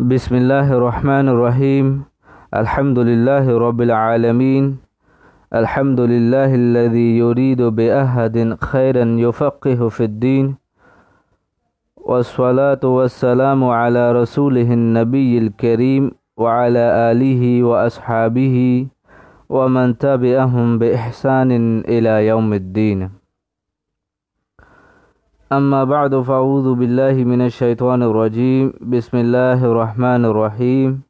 بسم الله الرحمن الرحيم الحمد لله رب العالمين الحمد لله الذي يريد بأحد خيرا يفقه في الدين والصلاة والسلام على رسوله النبي الكريم وعلى آله وأصحابه ومن تبعهم بإحسان إلى يوم الدين أما بعد فأعوذ بالله من الشيطان الرجيم. بسم الله الرحمن الرحيم.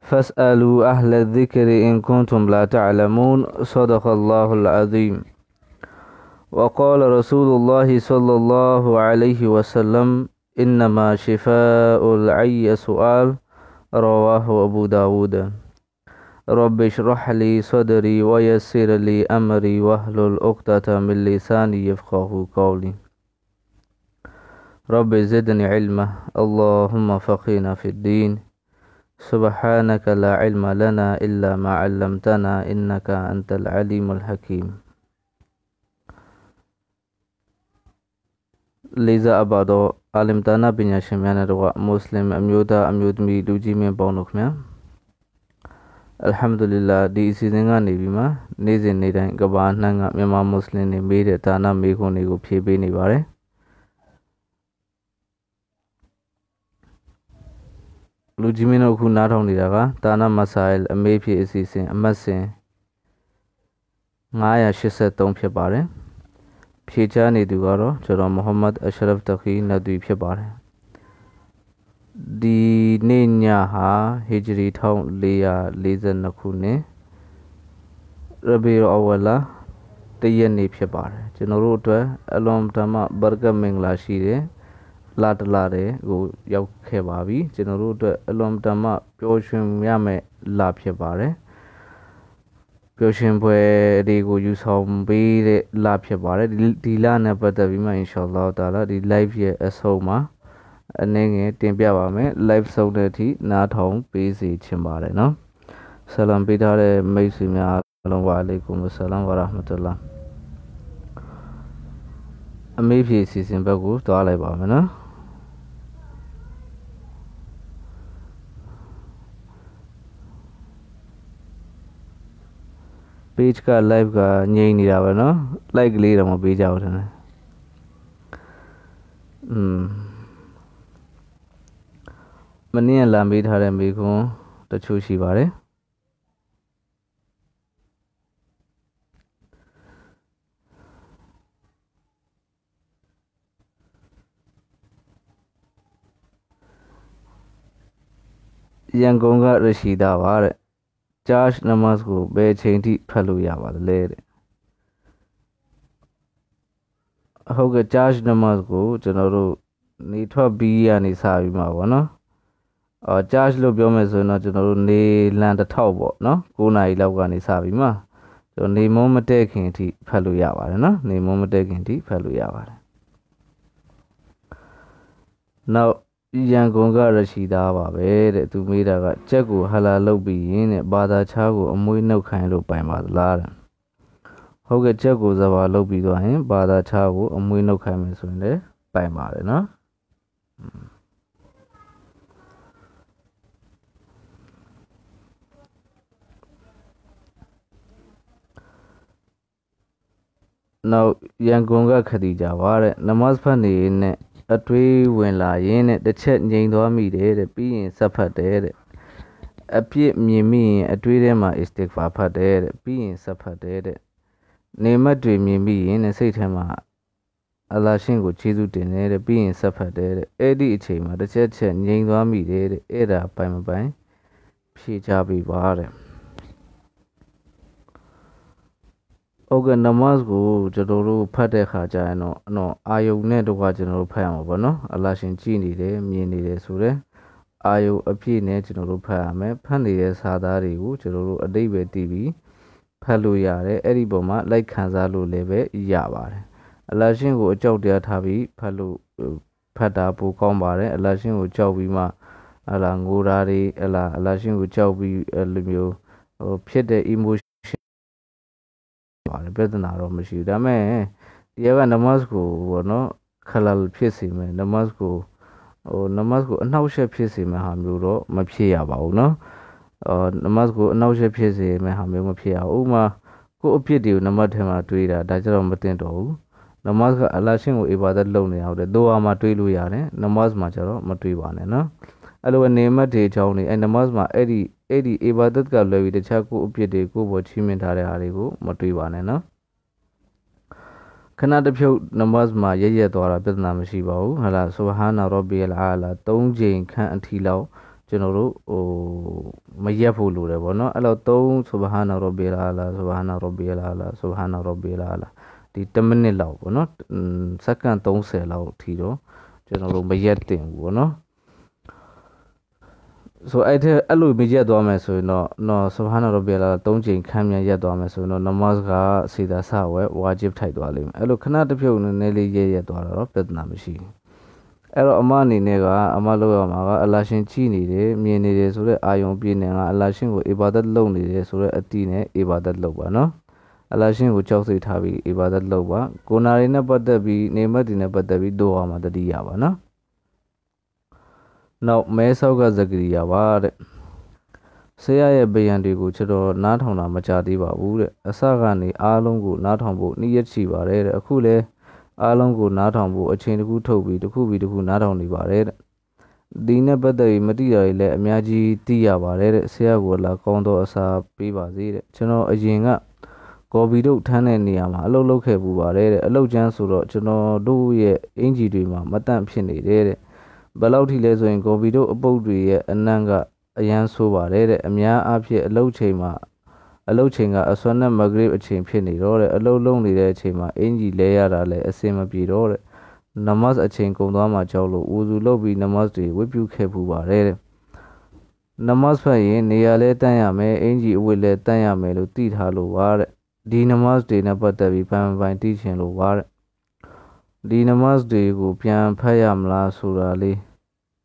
فاسألوا أهل الذكر إن كنتم لا تعلمون. صدق الله العظيم. وقال رسول الله صلى الله عليه وسلم إنما شفاء العي سؤال. رواه أبو داود. رب اشرح لي صدري ويسر لي أمري واحلل عقدة من لساني يفقه قولي. رب زدني علما اللهم فقنا في الدين سبحانك لا علم لنا إلا ما علمتنا إنك أنت العليم الحكيم လေးစားအပ်ပါတော့အာလမ်တာနာပညာရှင်များနဲ့တကွမွတ်စလင်အမျိုးသားအမျိုးသမီးလူကြီးမင်းပေါင်းတို့ခင်ဗျာအလ်ဟမ်ဒူလ illah ဒီအစီအစဉ်ကနေပြီးမှနေ့စဉ်နေ့တိုင်းကဘာနှံ့ကမြန်မာမွတ်စလင်တွေမေးတဲ့ဒါနမေးခွန်းတွေကိုဖြေပေးနေပါတယ် လူကြီးမင်းတို့အခုနားထောင်နေတာကဒါနမဆိုင်အမေးဖြေအစီအစဉ်အမှတ်စဉ်983ဖြစ်ပါတယ်ဖြေချနေသူကတော့ကျွန်တော်မုဟမ္မဒ်အရှရဖ်တခီနတ်သူဖြစ်ပါတယ်ဒီနေ့ညဟာဟီဂျရီ1442ခုနှစ်ရဘီအဝလာတရက်နေ့ဖြစ်ပါတယ်ကျွန်တော်တို့အတွက်အလွန်တမဘာကတ်မင်္ဂလာရှိတယ် လာတလာတဲ့ကိုရောက်ခဲ့ပါပြီကျွန်တော်တို့အတွက်အလွန်တမပျော်ရွှင်ရမယ့်လာဖြစ်ပါတယ်ပျော်ရွှင်ပွဲတွေကိုယူဆောင်ပေးတဲ့လဖြစ်ပါတယ်ဒီလနဲ့ပတ်သက်ပြီးမှအင်ရှာအလ္လာဟ်တာလာဒီ live ရဲ့အဆုံးမှာအနေငယ်တင်ပြပါမယ် live ဆုံးတဲ့အထိနားထောင်ပေးစီချင်ပါတယ်နော်ဆလမ်ပေးထားတဲ့မိတ်ဆွေများအလုံးဝအလိကုမ်ဆလမ်ဝရဟမတုလာအမေးဖြေစီစဉ်ဘက်ကိုတွားလိုက်ပါမယ်နော် page က live ကငြိမ်နေတာပဲเนาะ like လေးတော့မပေးကြဘူးထင်တယ်อืมမနေ့ကလာမေးထားတဲ့မေခွန်းတချို့ရှိပါတယ်ရန်ကုန်ကရရှိတာပါတဲ့ charge namaz ကိုဘယ်အချိန်ထိဖတ်လို့ရပါသလဲတဲ့ဟုတ်ကဲ့ charge namaz ကိုကျွန်တော်တို့နေထွက်ပြီးရနေစပြီးမှာပေါ့နော်အော် charge လို့ပြောမယ်ဆိုရင်တော့ကျွန်တော်တို့နေလန်တစ်ထောက်ပေါ့နော်9နာရီလောက်ကနေစပြီးမှာကျွန်တော်နေမုံမတဲ့ခင်အထိဖတ်လို့ရပါတယ်နော်နေမုံမတဲ့ခင်အထိဖတ်လို့ရပါတယ် နောက်ရန်ကုန်ကရရှိသားပါပဲတဲ့သူမေးတာကကြက်ကိုဟလာလုတ်ပြီးရင်တဲ့ဘာသာချားကိုအမွေးနှုတ်ခိုင်းလို့ပိုင်ပါသလားတဲ့ဟုတ်ကဲ့ကြက်ကိုစပါလုတ်ပြီးသွားရင်ဘာသာချားကိုအမွေးနှုတ်ခိုင်းမယ်ဆိုရင်လည်းပိုင်ပါတယ်နော်နောက်ရန်ကုန်ကခတိကြပါတဲ့နမတ်ဖတ်နေနဲ့ အတွေးဝင်လာရင်တဲ့တစ်ချက်ငြိမ်သွားမိတယ်တဲ့ပြီးရင်ဆက်ဖတ်တယ်တဲ့အပြစ်မြင်မိရင်အတွေးထဲမှာ istighfar ဖတ်တယ်တဲ့ပြီးရင်ဆက်ဖတ်တယ်တဲ့နေမတ်တွေမြင်မိရင်တဲ့စိတ်ထဲမှာအလရှင်ကိုကျေးဇူးတင်တယ်တဲ့ပြီးရင်ဆက်ဖတ်တယ်တဲ့အဲ့ဒီအချိန်မှာတစ်ချက်ချက်ငြိမ်သွားမိတယ်တဲ့အဲ့ဒါပိုင်မပိုင်ဖြေချပေးပါတဲ့ ဟုတ်ကဲ့နမတ်ကိုကျွန်တော်တို့ဖတ်တဲ့ခါကျရင်တော့အတော့အာယုံနဲ့တကွာကျွန်တော်တို့ဖတ်ရမှာပေါ့နော်အလရှင်ကြည်နေတယ်မြင်နေတယ်ဆိုတော့အာယုံအပြည့်နဲ့ကျွန်တော်တို့ဖတ်ရမယ်ဖတ်နေတဲ့စာသားတွေကိုကျွန်တော်တို့အတိတ်ပဲတည်ပြီးဖတ်လို့ရတယ်အဲ့ဒီပုံမှာလိုက်ခံစားလို့လည်းပဲရပါတယ်အလရှင်ကိုအကြောက်တရားထားပြီးဖတ်လို့ဖတ်တာပိုကောင်းပါတယ်အလရှင်ကိုကြောက်ပြီးမှအလားငိုတာတွေအလားအလရှင်ကိုကြောက်ပြီးအဲ့လိုမျိုးဟိုဖြစ်တဲ့ emotion ပြဿနာတော့မရှိဘူးဒါပေမဲ့တရားကနမတ်ကိုဘောနော်ခလလဖြစ်စီမယ်နမတ်ကိုဟိုနမတ်ကိုအနှောက်အယှက်ဖြစ်စီမယ်ဟာမျိုးတော့မဖြစ်ရပါဘူးနော်အော်နမတ်ကိုအနှောက်အယှက်ဖြစ်စီမယ်ဟာမျိုးမဖြစ်ရဘူးဥမာကိုအဖြစ်တွေကိုနမတ်ထဲမှာတွေးတာဒါကြတော့မတင်တော့ဘူးနမတ်ကအလာရှင်ကိုအီဘာဒတ်လုပ်နေရဟုတ်တယ်ဒူအာမှာတွေးလို့ရတယ်နမတ်မှာကျတော့မတွေးပါနဲ့နော်အဲ့လိုနေမတ်တွေအကြောင်းတွေအဲ့နမတ်မှာအဲ့ဒီအဲ့ဒီအီဘာဒတ်ကလွယ်ပြီးတခြားကိုအဖြစ်တွေကိုပေါ်ချီးမြှင့်ထားတဲ့ဟာတွေကိုမတွေးပါနဲ့နော် ခဏတစ်ဖြုတ်နမတ်မှာရရက်သွားတာပြဿနာမရှိပါဘူးဟာလာဆူဟာနာရောဘီအလ်အာလာ၃ချိန်ခန့်အထီလောက်ကျွန်တော်တို့ဟိုမရက်ဖို့လိုတယ်ဗောနော်အဲ့တော့3ဆူဘဟာနာရောဘီအလ်အာလာဆူဘဟာနာရောဘီအလ်အာလာဆူဘဟာနာရောဘီအလ်အာလာဒီ10မိနစ်လောက်ဗောနော်စက္ကန့်30လောက်အထိတော့ကျွန်တော်တို့မရက်တင်ဘူးဗောနော် ဆိုအဲ့တဲ့အဲ့လိုမရက်သွားမယ်ဆိုရင်တော့နော်ဆူဟာနာရောဘီအလာ၃ချိန်ခမ်းမြန်ရက်သွားမယ်ဆိုရင်တော့နမတ်ကစေတာဆဝဲဝါဂျစ်ထိုက်သွားလိမ့်မယ်အဲ့လိုခဏတစ်ဖြုတ်နည်းနည်းလေးရက်ရက်သွားတော့ပြဿနာမရှိဘူးအဲ့တော့အမအနေနဲ့ကအမလောက်ရမှာကအလာရှင်ကြည်နေတယ်မြင်နေတယ်ဆိုတော့အာယုံပြည့်နေကအလာရှင်ကိုအီဘာဒတ်လုပ်နေတယ်ဆိုတော့အတိနဲ့အီဘာဒတ်လုပ်ပါနော်အလာရှင်ကိုကြောက်စိတ်ထားပြီးအီဘာဒတ်လုပ်ပါကိုနာရီနဲ့ပတ်သက်ပြီးနေမတ်ဒီနဲ့ပတ်သက်ပြီးဒိုဟာမှာတတိယပါနော် နောက်မဲဆောက်ကဇဂရီယာပါတဲ့ဆရာရဲ့ဗယံတွေကိုကျွန်တော်နားထောင်တာမကြသေးပါဘူးတဲ့အစကနေအားလုံးကိုနားထောင်ဖို့နှီးရချီပါတယ်တဲ့အခုလဲအားလုံးကိုနားထောင်ဖို့အချိန်တစ်ခုထုတ်ပြီးတစ်ခုပြီးတစ်ခုနားထောင်နေပါတယ်တဲ့ဒီနဲ့ပတ်သက်ပြီးမတိရည်လည်းအများကြီးသိရပါတယ်တဲ့ဆရာကလာကောင်းသောအစာပေးပါစေတဲ့ကျွန်တော်အရင်ကကော်ပီတို့ထမ်းတဲ့နေရာမှာအလုပ်လုပ်ခဲ့ပူပါတယ်တဲ့အလုပ်ကျန်းဆိုတော့ကျွန်တော်တို့ရဲ့အင်ဂျီတွေမှာမတန့်ဖြစ်နေတယ်တဲ့ ဘယ်လောက်ထိလဲဆိုရင်ကော်ပီတို့အပုပ်တွေရဲ့အနံ့ကအရန်ဆိုးပါတယ်တဲ့အများအားဖြင့်အလုပ်ချိန်မှာအလုပ်ချိန်ကအစွမ်းနဲ့မဂရစ်အချိန်ဖြစ်နေတော့တဲ့အလုပ်လုံးနေတဲ့အချိန်မှာအင်ကြီးလဲရတာလည်းအဆင်မပြေတော့တဲ့နမတ်အချိန်ကုန်သွားမှကြောက်လို့ဝူဇူလုပ်ပြီးနမတ်တွေဝတ်ပြုခဲ့ပူပါတယ်တဲ့နမတ်ဖတ်ရင်နေရာလဲတန်းရမယ်အင်ကြီးအဝတ်လဲတန်းရမယ်လို့သိထားလို့ပါတဲ့ဒီနမတ်တွေနဲ့ပတ်သက်ပြီးပန်ပန်သိချင်လို့ပါတဲ့ ဒီနမတ်တွေကိုပြန်ဖတ်ရမလားဆိုတာလေး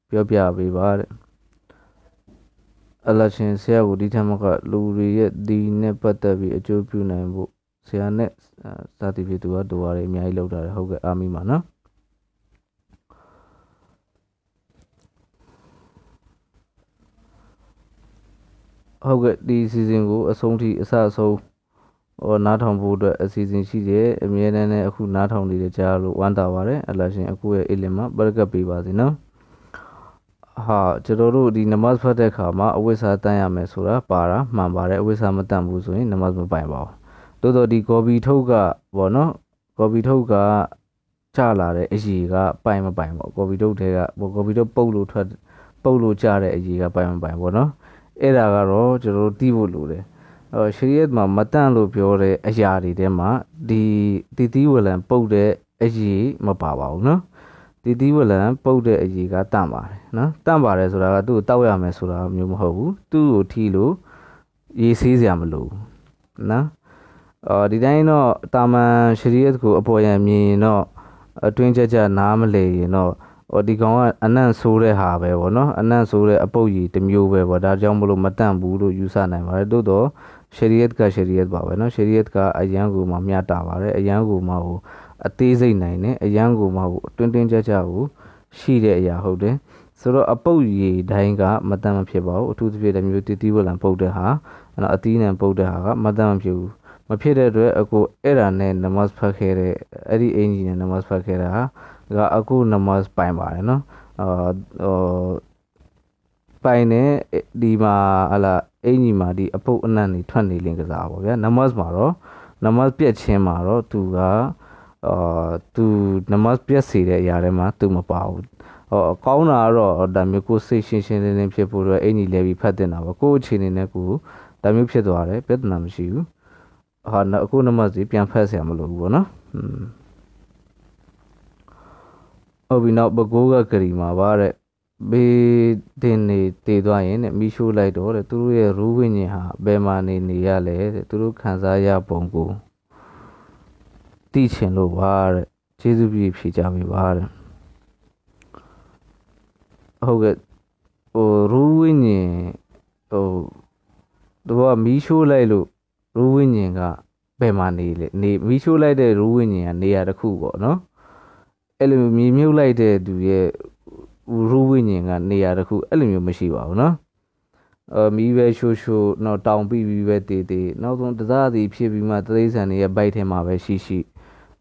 ပြောပြပေးပါတဲ့အလရှင်ဆရာကိုဒီထက်မကလူတွေရဲ့ဒီနဲ့ပတ်သက်ပြီးအကျိုးပြုနိုင်ဖို့ဆရာနဲ့စသည်ဖြင့်သူကတူရတယ်အများကြီးလောက်တာဟုတ်ကဲ့အာမီပါနော်ဟုတ်ကဲ့ဒီစီစဉ်ကိုအဆုံးထိအစအဆုံး ဟောနားထောင်ဖို့အတွက်အစီအစဉ်ရှိတယ်အမြဲတမ်းနဲ့အခုနားထောင်နေတဲ့ကြားလို့ဝမ်းသာပါတယ်အလရှင်အခုရဲ့အလင်မှာဘရကတ်ပေးပါစေနော်ဟာကျွန်တော်တို့ဒီနမတ်ဖတ်တဲ့အခါမှာအဝိဇ္ဇာတန်ရမယ်ဆိုတာပါတာမှန်ပါတယ်အဝိဇ္ဇာမတန်ဘူးဆိုရင်နမတ်မပိုင်ပါဘူးတိုးတော့ဒီကော်ပီထုတ်ကဘောနော်ကော်ပီထုတ်ကကြလာတဲ့အရေးကပိုင်မပိုင်ပေါ့ကော်ပီထုတ်တွေကဘောကော်ပီထုတ်ပုတ်လို့ထွက်ပုတ်လို့ကြတဲ့အရေးကပိုင်မပိုင်ပေါ့နော်အဲ့ဒါကတော့ကျွန်တော်တို့သိဖို့လိုတယ်အော် ရှရီယတ်မှာမတန့်လို့ပြောတဲ့အရာတွေထဲမှာဒီတီတီဝလန်ပုတ်တဲ့အရေးမပါပါဘူးနော်တီတီဝလံပုတ်တဲ့အရေးကတန့်ပါတယ်နော်တန့်ပါတယ်ဆိုတာကသူ့ကိုတောက်ရမယ်ဆိုတာမျိုးမဟုတ်ဘူးသူ့ကိုထီလို့ရေးဆေးစရာမလိုဘူးနော်အော်ဒီတိုင်းတော့တာမန်ရှရီယတ်ကိုအပေါ်ရန်မြင်ရင်တော့အတွင်းကြကြနားမလဲရင်တော့ဟောဒီကောင်ကအနံ့ဆိုးတဲ့ဟာပဲဗောနော်အနံ့ဆိုးတဲ့အပုတ်ကြီးတစ်မျိုးပဲဗောဒါကြောင့်မလို့မတန့်ဘူးလို့ယူဆနိုင်ပါတယ်တိုးတော့ ရှရီယတ်ကရှရီယတ်ပါပဲနော်ရှရီယတ်ကအယံကိုမှမျှတာပါတယ်အယံကိုမှဟိုအသေးစိတ်နိုင်တယ်အယံကိုမှဟိုတွင်းတင်းကြကြကိုရှိတဲ့အရာဟုတ်တယ်ဆိုတော့အပုတ်ရည်တိုင်းကမတန်မဖြစ်ပါဘူးအထူးသဖြင့်တမျိုးတီတီဝလံပုတ်တဲ့ဟာအဲ့တော့အသီးနှံပုတ်တဲ့ဟာကမတန်မဖြစ်ဘူးမဖြစ်တဲ့အတွက်အကိုအဲ့ဒါနဲ့နမတ်ဖတ်ခဲ့တဲ့အဲ့ဒီအင်ဂျီနဲ့နမတ်ဖတ်ခဲ့တာကအခုနမတ်ပိုင်ပါတယ်နော်အာဟိုပိုင်နေဒီမှာဟလာ အင်ဂျီမှာဒီအပုတ်အနံ့တွေထွက်နေလင်းကစားပါဗျာနမတ်မှာတော့နမတ်ပြက်ချင်းမှာတော့သူကအာသူနမတ်ပြက်စီတဲ့အရာတွေမှာသူမပါဘူးဟောကောင်းတာကတော့ဒါမျိုးကိုစိတ်ရှင်းရှင်းလင်းလင်းဖြစ်ဖို့တော့အင်ကြီးလဲပြီးဖတ်တင်တာပါကိုယ့်အခြေအနေနဲ့ကိုဒါမျိုးဖြစ်သွားတယ်ပြဿနာမရှိဘူးဟာအခုနမတ်စီပြန်ဖတ်ဆရာမလိုဘူးပေါ့နော်ဟုတ်ပြီနောက်ဘကိုးကဂရီမှာပါတဲ့ ဘေးတင်နေတည်သွားရင်တဲ့မိရှိုးလိုက်တော့တဲ့သူတို့ရဲ့ရူးဝိညာဉ်ဟာဘယ်မှာနေနေရလဲတဲ့သူတို့ခံစားရပုံကိုသိချင်လို့ပါတဲ့ကျေးဇူးပြုဖြေကြပြီပါတဲ့ဟုတ်ကဲ့ဟိုရူးဝိညာဉ်ဟိုတော့မီးရှိုးလိုက်လို့ရူးဝိညာဉ်ကဘယ်မှာနေလဲနေမီးရှိုးလိုက်တဲ့ရူးဝိညာဉ်ကနေရာတစ်ခုပေါ့နော်အဲ့လိုမြေမြုပ်လိုက်တဲ့သူရဲ့ ရူးဝိညာဉ်ကနေရာတစ်ခုအဲ့လိုမျိုးမရှိပါဘူးနော်အမီးပဲရှိုးရှိုးတော့တောင်ပြီးပြီးပဲတည်တည်နောက်ဆုံးတစားစီဖြစ်ပြီးမှတသိဆန်တွေရဲ့ဘိုက်ထဲမှာပဲရှိရှိ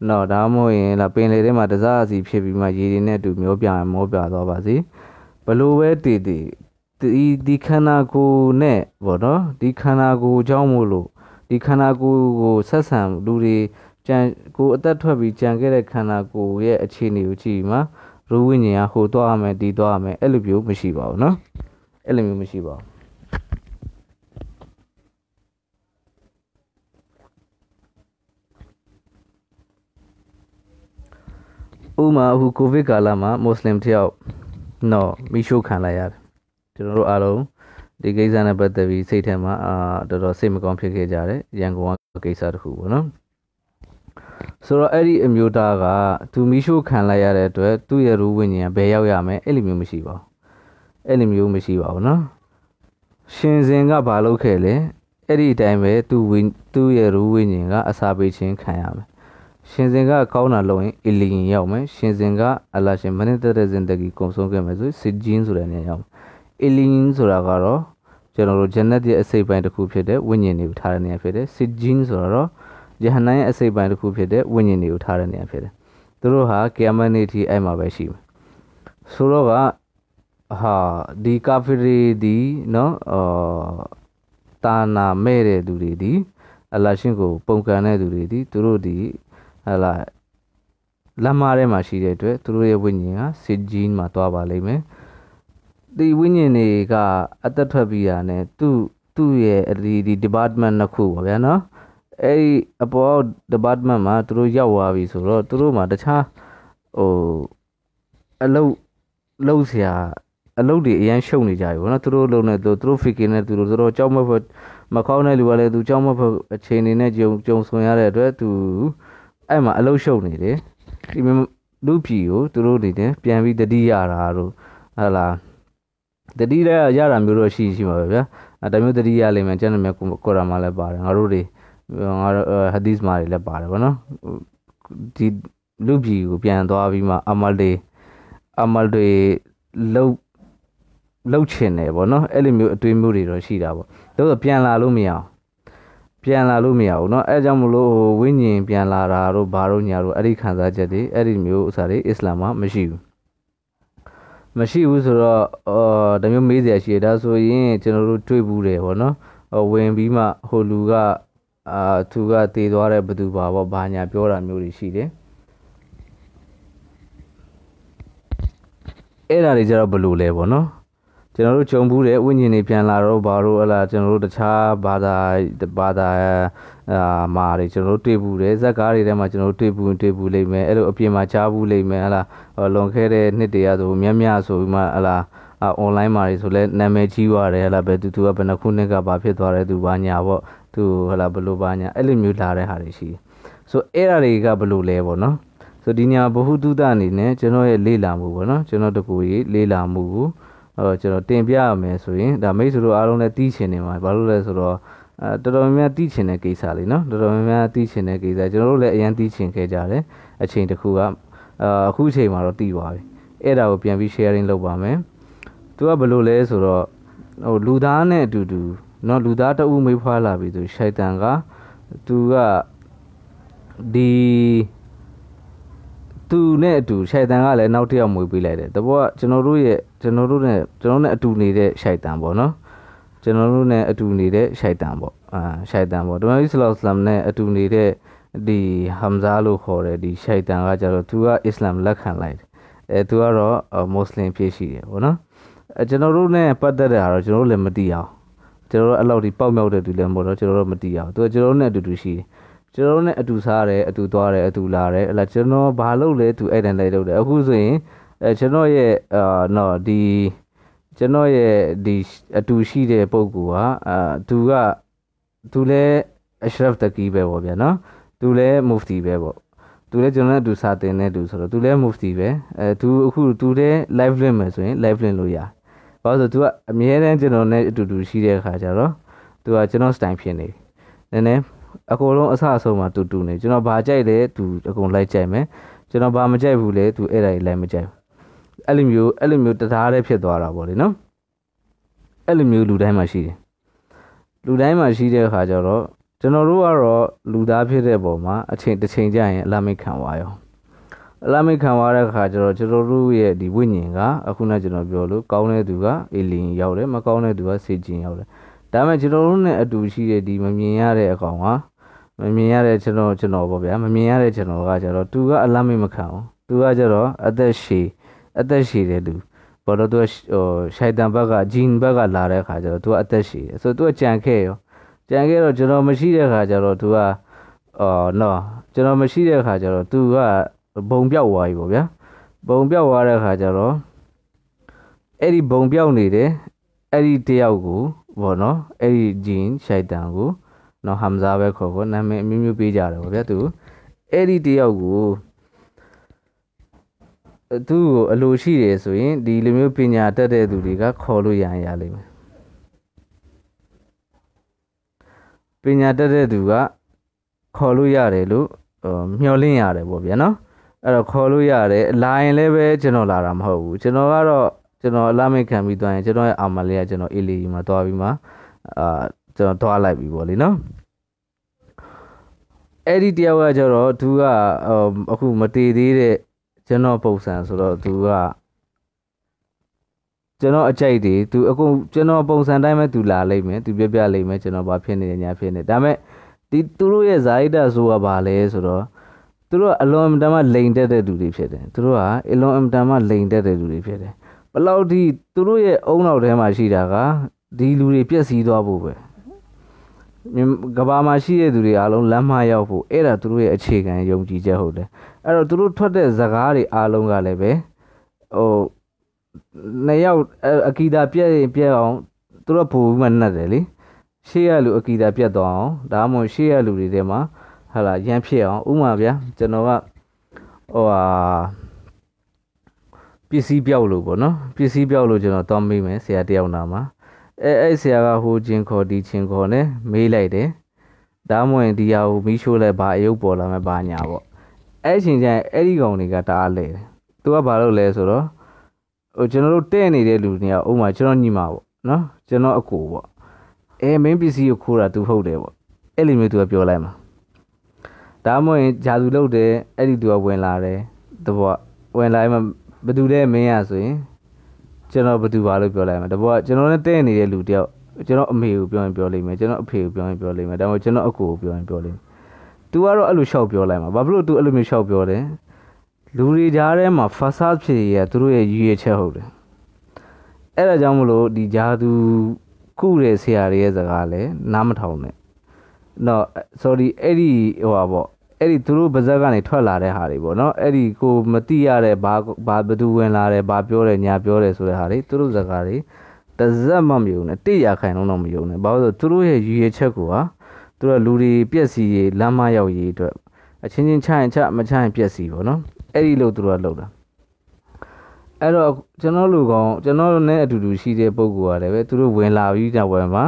နော်ဒါမှမဟုတ်ရင်လာပင်လေထဲမှာတစားစီဖြစ်ပြီးမှရေတွေနဲ့တူမျောပြရင်မောပြသွားပါစေဘလို့ပဲတည်တည်ဒီဒီခန္ဓာကိုယ်နဲ့ပေါ့နော်ဒီခန္ဓာကိုယ်အကြောင်းမို့လို့ဒီခန္ဓာကိုယ်ကိုဆက်ဆံလူတွေကြံကိုအသက်ထွက်ပြီးကြံခဲ့တဲ့ခန္ဓာကိုယ်ရဲ့အခြေအနေကိုကြည့်မှာ ရူးဝိညာဉ်ကဟိုသွားရမယ်ဒီသွားရမယ်အဲ့လိုမျိုးမရှိပါဘူးเนาะအဲ့လိုမျိုးမရှိပါဘူးဥမာအခုကိုဗစ်ကာလမှာမွတ်စလင်တယောက်နော်မိရှုခံလိုက်ရတယ်ကျွန်တော်တို့အားလုံးဒီကိစ္စနဲ့ပတ်သက်ပြီးစိတ်ထဲမှာအာတော်တော်စိတ်မကောင်းဖြစ်ခဲ့ကြတယ်ရန်ကုန်ကကိစ္စတစ်ခုပေါ့နော် ဆိုတော့အဲ့ဒီအမျိုးသားကသူမိရှို့ခံလိုက်ရတဲ့အတွက်သူ့ရဲ့ရူးဝိညာဉ်ဘယ်ရောက်ရမလဲအဲ့လိုမျိုးမရှိပါဘူးအဲ့လိုမျိုးမရှိပါဘူးနော်ရှင်စင်ကဘာလုပ်ခဲ့လဲအဲ့ဒီအတိုင်းပဲသူ့ဝိသူ့ရဲ့ရူးဝိညာဉ်ကအစာပေးခြင်းခံရမယ်ရှင်စင်ကကောင်းတာလုပ်ရင်အီလီရင်ရောက်မယ်ရှင်စင်ကအလာရှင်မနစ်တဲ့ဇင်တကီကုံဆုံးခဲ့မယ်ဆိုစစ်ဂျင်းဆိုတဲ့နေရာရောက်မယ်အီလီရင်ဆိုတာကတော့ကျွန်တော်တို့ဂျန်နတ်ရဲ့အစိတ်ပိုင်းတစ်ခုဖြစ်တဲ့ဝိညာဉ်တွေကိုထားတဲ့နေရာဖြစ်တယ်စစ်ဂျင်းဆိုတော့ ယဟန်နန်ရဲ့အစိတ်ပိုင်းတစ်ခုဖြစ်တဲ့ဝိညာဉ်တွေကိုထားတဲ့နေရာဖြစ်တယ်။သူတို့ဟာကီယာမတ်နေ့ထိအဲ့မှာပဲရှိမယ်။ဆိုတော့ကဟာဒီကာဖီရီဒီနော်အာတာနာမဲ့တဲ့သူတွေဒီအလရှင်ကို ပုံကန်တဲ့သူတွေဒီသူတို့ဒီဟလာလမ်းမထဲမှာရှိတဲ့အတွက်သူတို့ရဲ့ဝိညာဉ်ကစစ်ဂျင်းမှာသွားပါလိမ့်မယ်။ဒီဝိညာဉ်တွေကအသက်ထွက်ပြီးတာနဲ့သူ့သူ့ရဲ့ဒီဒီ department နှစ်ခုပါဗျာနော်။ အဲ့ဒီအပေါ် department မှာသူတို့ရောက်သွားပြီဆိုတော့သူတို့မှာတခြားဟိုအလုပ်လုပ်เสียအလုပ်တွေအရန်ရှုံနေကြပြီဗောနော်သူတို့လုံးနေသူတို့ fake နဲ့သူတို့သူတို့ကြောက်မဖို့မကောင်းတဲ့လူကလည်းသူကြောက်မဖို့အခြေအနေနဲ့ကြုံကြုံဆွန်ရတဲ့အတွက်သူအဲ့မှာအလုပ်ရှုံနေတယ်ဒီလူပြည်ကိုသူတို့တွေနဲ့ပြန်ပြီးတတိရတာတို့ဟလာတတိရရတာမျိုးတော့ရှိရှိမှာပဲဗျာအဲဒါမျိုးတတိရလိမ့်မယ်ကျန်တဲ့မြတ်ကိုရာမှာလည်းပါတယ်ငါတို့တွေ ငါဟဒီစ်မာတွေလည်းပါတယ်ဗောနော်ဒီလူပြည်ကိုပြန်သွားပြီးမှအမလ်တွေအမလ်တွေလှုပ်လှုပ်ချင်တယ်ဗောနော်အဲ့လိုမျိုးအတွေးမျိုးတွေတော့ရှိတာဗောဒါဆိုပြန်လာလို့မရအောင်ပြန်လာလို့မရဘူးเนาะအဲကြောင့်မလို့ဝိညာဉ်ပြန်လာတာတို့ဘာတို့ညာတို့အဲ့ဒီခံစားချက်တွေအဲ့ဒီမျိုးဥစားတွေအစ္စလာမ်မှာမရှိဘူးမရှိဘူးဆိုတော့အော်ဒါမျိုးမေးစရာရှိတယ်ဒါဆိုရင်ကျွန်တော်တို့တွေ့ဘူးတယ်ဗောနော်ဝင်ပြီးမှဟိုလူက အာသူကတည်သွားတဲ့ဘသူပါပေါ့ဘာညာပြောတာမျိုးတွေရှိတယ်အဲ့ဒါတွေကြတော့ဘလို့လဲပေါ့နော်ကျွန်တော်တို့ကြုံဘူးတဲ့ဝိညာဉ်တွေပြန်လာတော့ဘာလို့ဟလာကျွန်တော်တို့တခြားဘာသာဘာသာအာမာတွေကျွန်တော်တို့တွေ့ဘူးတယ်ဇက်ကားတွေထဲမှာကျွန်တော်တို့တွေ့ဘူးတွေ့ဘူးလိမ့်မယ်အဲ့လိုအပြင်မှာကြားဘူးလိမ့်မယ်ဟလာလွန်ခဲ့တဲ့နှစ်တည်းရဆိုမြတ်မြတ်ဆိုပြီးမှဟလာအွန်လိုင်းမှာတွေဆိုလဲနာမည်ကြီးသွားတယ်ဟလာဘယ်သူသူကဘယ်နှခုနှစ်ကဘာဖြစ်သွားတယ်သူဘာညာပေါ့ သူဟလာဘလို့ပါညာအဲ့လိုမျိုးလာတဲ့ဟာတွေရှိတယ်ဆိုအဲ့ဒါတွေကဘလို့လဲပေါ့နော်ဆိုဒီညာဘ ഹു တုဒအနေနဲ့ကျွန်တော်ရဲ့လေ့လာမှုပေါ့နော်ကျွန်တော်တကူကြီးလေ့လာမှုကိုဟောကျွန်တော်တင်ပြရမယ်ဆိုရင်ဒါမိတ်ဆွေတို့အားလုံးလည်းတီးချင်နေမှာဘာလို့လဲဆိုတော့အဲတော်တော်များများတီးချင်တဲ့ကိစ္စလေးနော်တော်တော်များများတီးချင်တဲ့ကိစ္စကျွန်တော်တို့လည်းအရင်တီးချင်ခဲ့ကြတယ်အချိန်တစ်ခုကအခုအချိန်မှာတော့တီးသွားပြီအဲ့ဒါကိုပြန်ပြီး sharing လုပ်ပါမယ်သူကဘယ်လိုလဲဆိုတော့ဟိုလူသားနဲ့အတူတူ နော်လူသားတအုပ်မေးဖွားလာပြီဆိုရှိုက်တန်ကသူကဒီသူနဲ့အတူရှိုက်တန်ကလည်းနောက်တစ်ယောက်မွေးပေးလိုက်တယ်တဘောကကျွန်တော်တို့ရဲ့ကျွန်တော်တို့နဲ့ကျွန်တော်နဲ့အတူနေတဲ့ရှိုက်တန်ပေါ့နော်ကျွန်တော်တို့နဲ့အတူနေတဲ့ရှိုက်တန်ပေါ့အာရှိုက်တန်ပေါ့ဒမီဆလော့စလမ်နဲ့အတူနေတဲ့ဒီဟမ်ဇာလို့ခေါ်တဲ့ဒီရှိုက်တန်ကကျတော့သူကအစ္စလာမ်လက်ခံလိုက်တယ်အဲသူကတော့မွတ်စလင်ဖြစ်ရှိတယ်ပေါ့နော်အဲကျွန်တော်တို့နဲ့ပတ်သက်တဲ့ဟာတော့ကျွန်တော်တို့လည်းမသိအောင် ကျွန်တော်တို့အဲ့လောက်ဒီပေါက်မြောက်တဲ့သူလည်းမဟုတ်တော့ကျွန်တော်တို့မသိအောင်သူကကျွန်တော်တို့နဲ့အတူတူရှိတယ်ကျွန်တော်တို့နဲ့အတူစားတယ်အတူသွားတယ်အတူလာတယ်အဲ့လားကျွန်တော်ဘာလုပ်လဲသူအဲ့တန်လိုက်လုပ်တယ်အခုဆိုရင်အဲကျွန်တော်ရဲ့အာနော်ဒီကျွန်တော်ရဲ့ဒီအတူရှိတဲ့ပုံကူကအာသူကသူလည်းအရှရဖ်တကီပဲပေါ့ဗျာနော်သူလည်းမူဖတီပဲပေါ့သူလည်းကျွန်တော်နဲ့အတူစာတင်နေတူဆိုတော့သူလည်းမူဖတီပဲအဲသူအခုသူလည်း live link မယ်ဆိုရင် live link လို့ရတယ် ဘာလို့ဆို तू ကအမြဲတမ်းကျွန်တော်နဲ့အတူတူရှိတဲ့အခါကျတော့ तू ကကျွန်တော်စတိုင်ဖြစ်နေနည်းနည်းအကုန်လုံးအဆအဆုံးမှာတူတူနေကျွန်တော်ဘာကြိုက်လဲ तू အကုန်လိုက်ကြိုက်မယ်ကျွန်တော်ဘာမကြိုက်ဘူးလဲ तू အဲ့ဒါကြီးလိုက်မကြိုက်ဘူး အဲ့လိုမျိုးအဲ့လိုမျိုးတရားတဲ့ဖြစ်သွားတာပေါ့လေနော်အဲ့လိုမျိုးလူတိုင်းမှာရှိတယ်လူတိုင်းမှာရှိတဲ့အခါကျတော့ကျွန်တော်တို့ကတော့လူသားဖြစ်တဲ့ပုံမှာအချိန်တစ်ချိန်ကြာရင်အလမိတ်ခံသွားရော အလမိတ်ခံသွားတဲ့အခါကျတော့ကျွန်တော်တို့ရဲ့ဒီဝိညာဉ်ကအခုနကကျွန်တော်ပြောလို့ကောင်းတဲ့သူကအေလင်ရောက်တယ်မကောင်းတဲ့သူကစေဂျင်ရောက်တယ်ဒါပေမဲ့ကျွန်တော်တို့နဲ့အတူရှိတဲ့ဒီမမြင်ရတဲ့အကောင်ကမမြင်ရတဲ့ကျွန်တော်ကျွန်တော်ပေါ့ဗျာမမြင်ရတဲ့ကျွန်တော်ကကျတော့သူကအလမိတ်မခံဘူးသူကကျတော့အသက်ရှည်အသက်ရှည်တဲ့သူဘာလို့သူဟိုရှိုက်တန်ဘက်ကဂျင်းဘက်ကလာတဲ့အခါကျတော့သူကအသက်ရှည်တယ်ဆိုတော့သူကကြံခဲ့ရောကြံခဲ့တော့ကျွန်တော်မရှိတဲ့အခါကျတော့သူကအော်နော်ကျွန်တော်မရှိတဲ့အခါကျတော့သူက ဘုံပြောက်သွားပြီပေါ့ဗျာဘုံပြောက်သွားတဲ့အခါကျတော့အဲ့ဒီဘုံပြောက်နေတယ်အဲ့ဒီတယောက်ကိုဘောနော်အဲ့ဒီဂျင်းရှိုက်တန်ကိုနော်ဟမ်ဇာပဲခေါ်ခေါ်နာမည်အမျိုးမျိုးပေးကြတယ်ပေါ့ဗျာသူအဲ့ဒီတယောက်ကိုသူ့ကိုအလိုရှိတယ်ဆိုရင်ဒီလိုမျိုးပညာတတ်တဲ့သူတွေကခေါ်လို့ရရင်ရလိမ့်မယ်ပညာတတ်တဲ့သူကခေါ်လို့ရတယ်လို့မျှော်လင့်ရတယ်ပေါ့ဗျာနော် အဲ့တော့ခေါ်လို့ရတယ်လာရင်လည်းပဲကျွန်တော်လာတာမဟုတ်ဘူးကျွန်တော်ကတော့ကျွန်တော်အလားမိတ်ခံပြီးသွားရင်ကျွန်တော်ရဲ့အာမလေးကကျွန်တော်အေလီမှာသွားပြီးမှအာကျွန်တော်သွားလိုက်ပြီပေါ့လေနော်အဲ့ဒီတယောက်ကကျတော့သူကအခုမတည်သေးတဲ့ကျွန်တော်ပုံစံဆိုတော့သူကကျွန်တော်အကြိုက်တွေသူအကုန်ကျွန်တော်ပုံစံတိုင်းပဲသူလာလိမ့်မယ်သူပြပြလိမ့်မယ်ကျွန်တော်ဘာဖြစ်နေတယ်ညာဖြစ်နေဒါပေမဲ့ဒီသူတို့ရဲ့ဇာတိတဆိုတာဘာလဲဆိုတော့ သူတို့ကအလွန်အမတန်မှလိန်တက်တဲ့သူတွေဖြစ်တယ်သူတို့ကအလွန်အမတန်မှလိန်တက်တဲ့သူတွေဖြစ်တယ်ဘလောက်ဒီသူတို့ရဲ့အုံနောက်ထဲမှာရှိတာကဒီလူတွေပြက်စီးသွားဖို့ပဲကဘာမှာရှိတဲ့သူတွေအားလုံးလမ်းမရောက်ဖို့အဲ့ဒါသူတို့ရဲ့အခြေခံယုံကြည်ချက်ဟုတ်တယ်အဲ့တော့သူတို့ထွက်တဲ့ဇကားတွေအားလုံးကလည်းပဲဟိုနှစ်ယောက်အကီတာပြက်ရင်ပြက်အောင်သူတို့ပို့ပြီးမှနှက်တယ်လေရှေ့ရလူအကီတာပြက်သွားအောင်ဒါမှမဟုတ်ရှေ့ရလူတွေထဲမှာ ဟာလာရမ်းဖြစ်အောင်ဥမာဗျာကျွန်တော်ကဟိုဟာပစ္စည်းပြောက်လို့ပေါ့နော်ပစ္စည်းပြောက်လို့ကျွန်တော်တောင်းမိမယ်ဆရာတယောက်နာမှာအဲအဲ့ဆရာကဟိုချင်းခေါ်ဒီချင်းခေါ်နဲ့မေးလိုက်တယ်ဒါမှမဟုတ်ဒီဟာကိုမီးရှိုးလိုက်ဘာအယုတ်ပေါ်လာမှဘာညာပေါ့အဲ့ချိန်ကျရင်အဲ့ဒီကောင်တွေကတအားလဲတယ်သူကဘာလုပ်လဲဆိုတော့ဟိုကျွန်တော်တို့တဲ့နေတဲ့လူတွေကဥမာကျွန်တော်ညီမပေါ့နော်ကျွန်တော်အကိုပေါ့အဲမင်းပစ္စည်းကိုခိုးတာ तू ဟုတ်တယ်ပေါ့အဲ့လိုမျိုး तू ကပြောလိုက်မှာ ဒါမှမဟုတ်ရင်ဂျာသူလုပ်တယ်အဲ့ဒီသူကဝင်လာတယ်တဘောဝင်လာမှဘသူလဲမင်းရဆိုရင်ကျွန်တော်ဘသူပါလို့ပြောလိုက်မှာတဘောကျွန်တော်နဲ့တဲ့နေတဲ့လူတယောက်ကျွန်တော်အမေကိုပြောရင်ပြောလိမ့်မယ်ကျွန်တော်အဖေကိုပြောရင်ပြောလိမ့်မယ်ဒါမှမဟုတ်ကျွန်တော်အကိုကိုပြောရင်ပြောလိမ့်မယ် तू ကတော့အဲ့လိုလျှောက်ပြောလိုက်မှာဘာဖြစ်လို့ तू အဲ့လိုမျိုးလျှောက်ပြောတယ်လူတွေကြားထဲမှာ facade ဖြစ်ရသူတို့ရဲ့ရည်ရွယ်ချက်ဟုတ်တယ်အဲ့ဒါကြောင့်မလို့ဒီဂျာသူကုတဲ့ဆရာတွေရဲ့စကားလည်းနားမထောင်နဲ့တော့ sorry အဲ့ဒီဟိုပါပေါ့ အဲ့ဒီသူတို့ဗဇက်ကနေထွက်လာတဲ့ဟာတွေပေါ့နော်အဲ့ဒီကိုမတိရတဲ့ဘာဘာဘသူဝင်လာတယ်ဘာပြောတယ်ညာပြောတယ်ဆိုတဲ့ဟာတွေသူတို့စကားတွေတဇက်မှမယုံနဲ့တိရခိုင်လုံးတော့မယုံနဲ့ဘာလို့ဆိုသူတို့ရဲ့ရည်ရွယ်ချက်ကိုဟာသူတို့လူတွေပြက်စီရေးလမ်းမရောက်ရေးအတွက်အချင်းချင်းချရင်ချမချရင်ပြက်စီပေါ့နော်အဲ့ဒီလို့သူတို့ကလုပ်တာအဲ့တော့ကျွန်တော်လူကောင်ကျွန်တော်နဲ့အတူတူရှိတဲ့ပုံကူရတယ်ပဲသူတို့ဝင်လာပြီးတော့ဝင်မှာ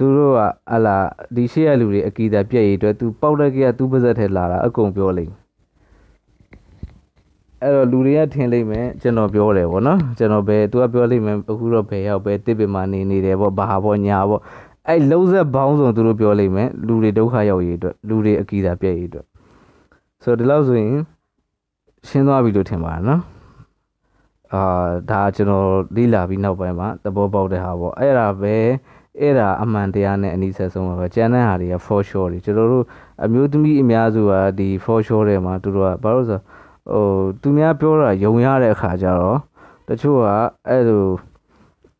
သူတို့ကအလားဒီရှေ့ရလူတွေအကီတာပြက်ရည်အတွက်သူပေါက်တဲ့ကသူပါဇက်ထဲလာတာအကုန်ပြောလိမ့်အဲ့တော့လူတွေကထင်လိမ့်မယ်ကျွန်တော်ပြောတယ်ဗောနော်ကျွန်တော်ပဲသူကပြောလိမ့်မယ်အခုတော့ဘယ်ရောက်ပဲတစ်ပင်မှာနေနေတယ်ဗောဘာဗောညာဗောအဲ့လုံးဆက်ဘောင်းဆောင်သူတို့ပြောလိမ့်မယ်လူတွေဒုက္ခရောက်ရေးအတွက်လူတွေအကီတာပြက်ရေးအတွက်ဆိုတော့ဒီလောက်ဆိုရင်ရှင်းသွားပြီလို့ထင်ပါတယ်နော်အာဒါကျွန်တော်လေ့လာပြီးနောက်ပိုင်းမှာသဘောပေါက်တဲ့ဟာပေါ့အဲ့ဒါပဲ အဲ့ဒါအမှန်တရားနဲ့အနည်းဆက်ဆုံးပါပဲကျန်တဲ့ဟာတွေက for sure တွေကျွန်တော်တို့အမျိုးသမီးအများစုကဒီ for sure တွေမှာသူတို့ကဘာလို့ဆိုဟိုသူများပြောတာယုံရတဲ့အခါကျတော့တချို့ကအဲ့လို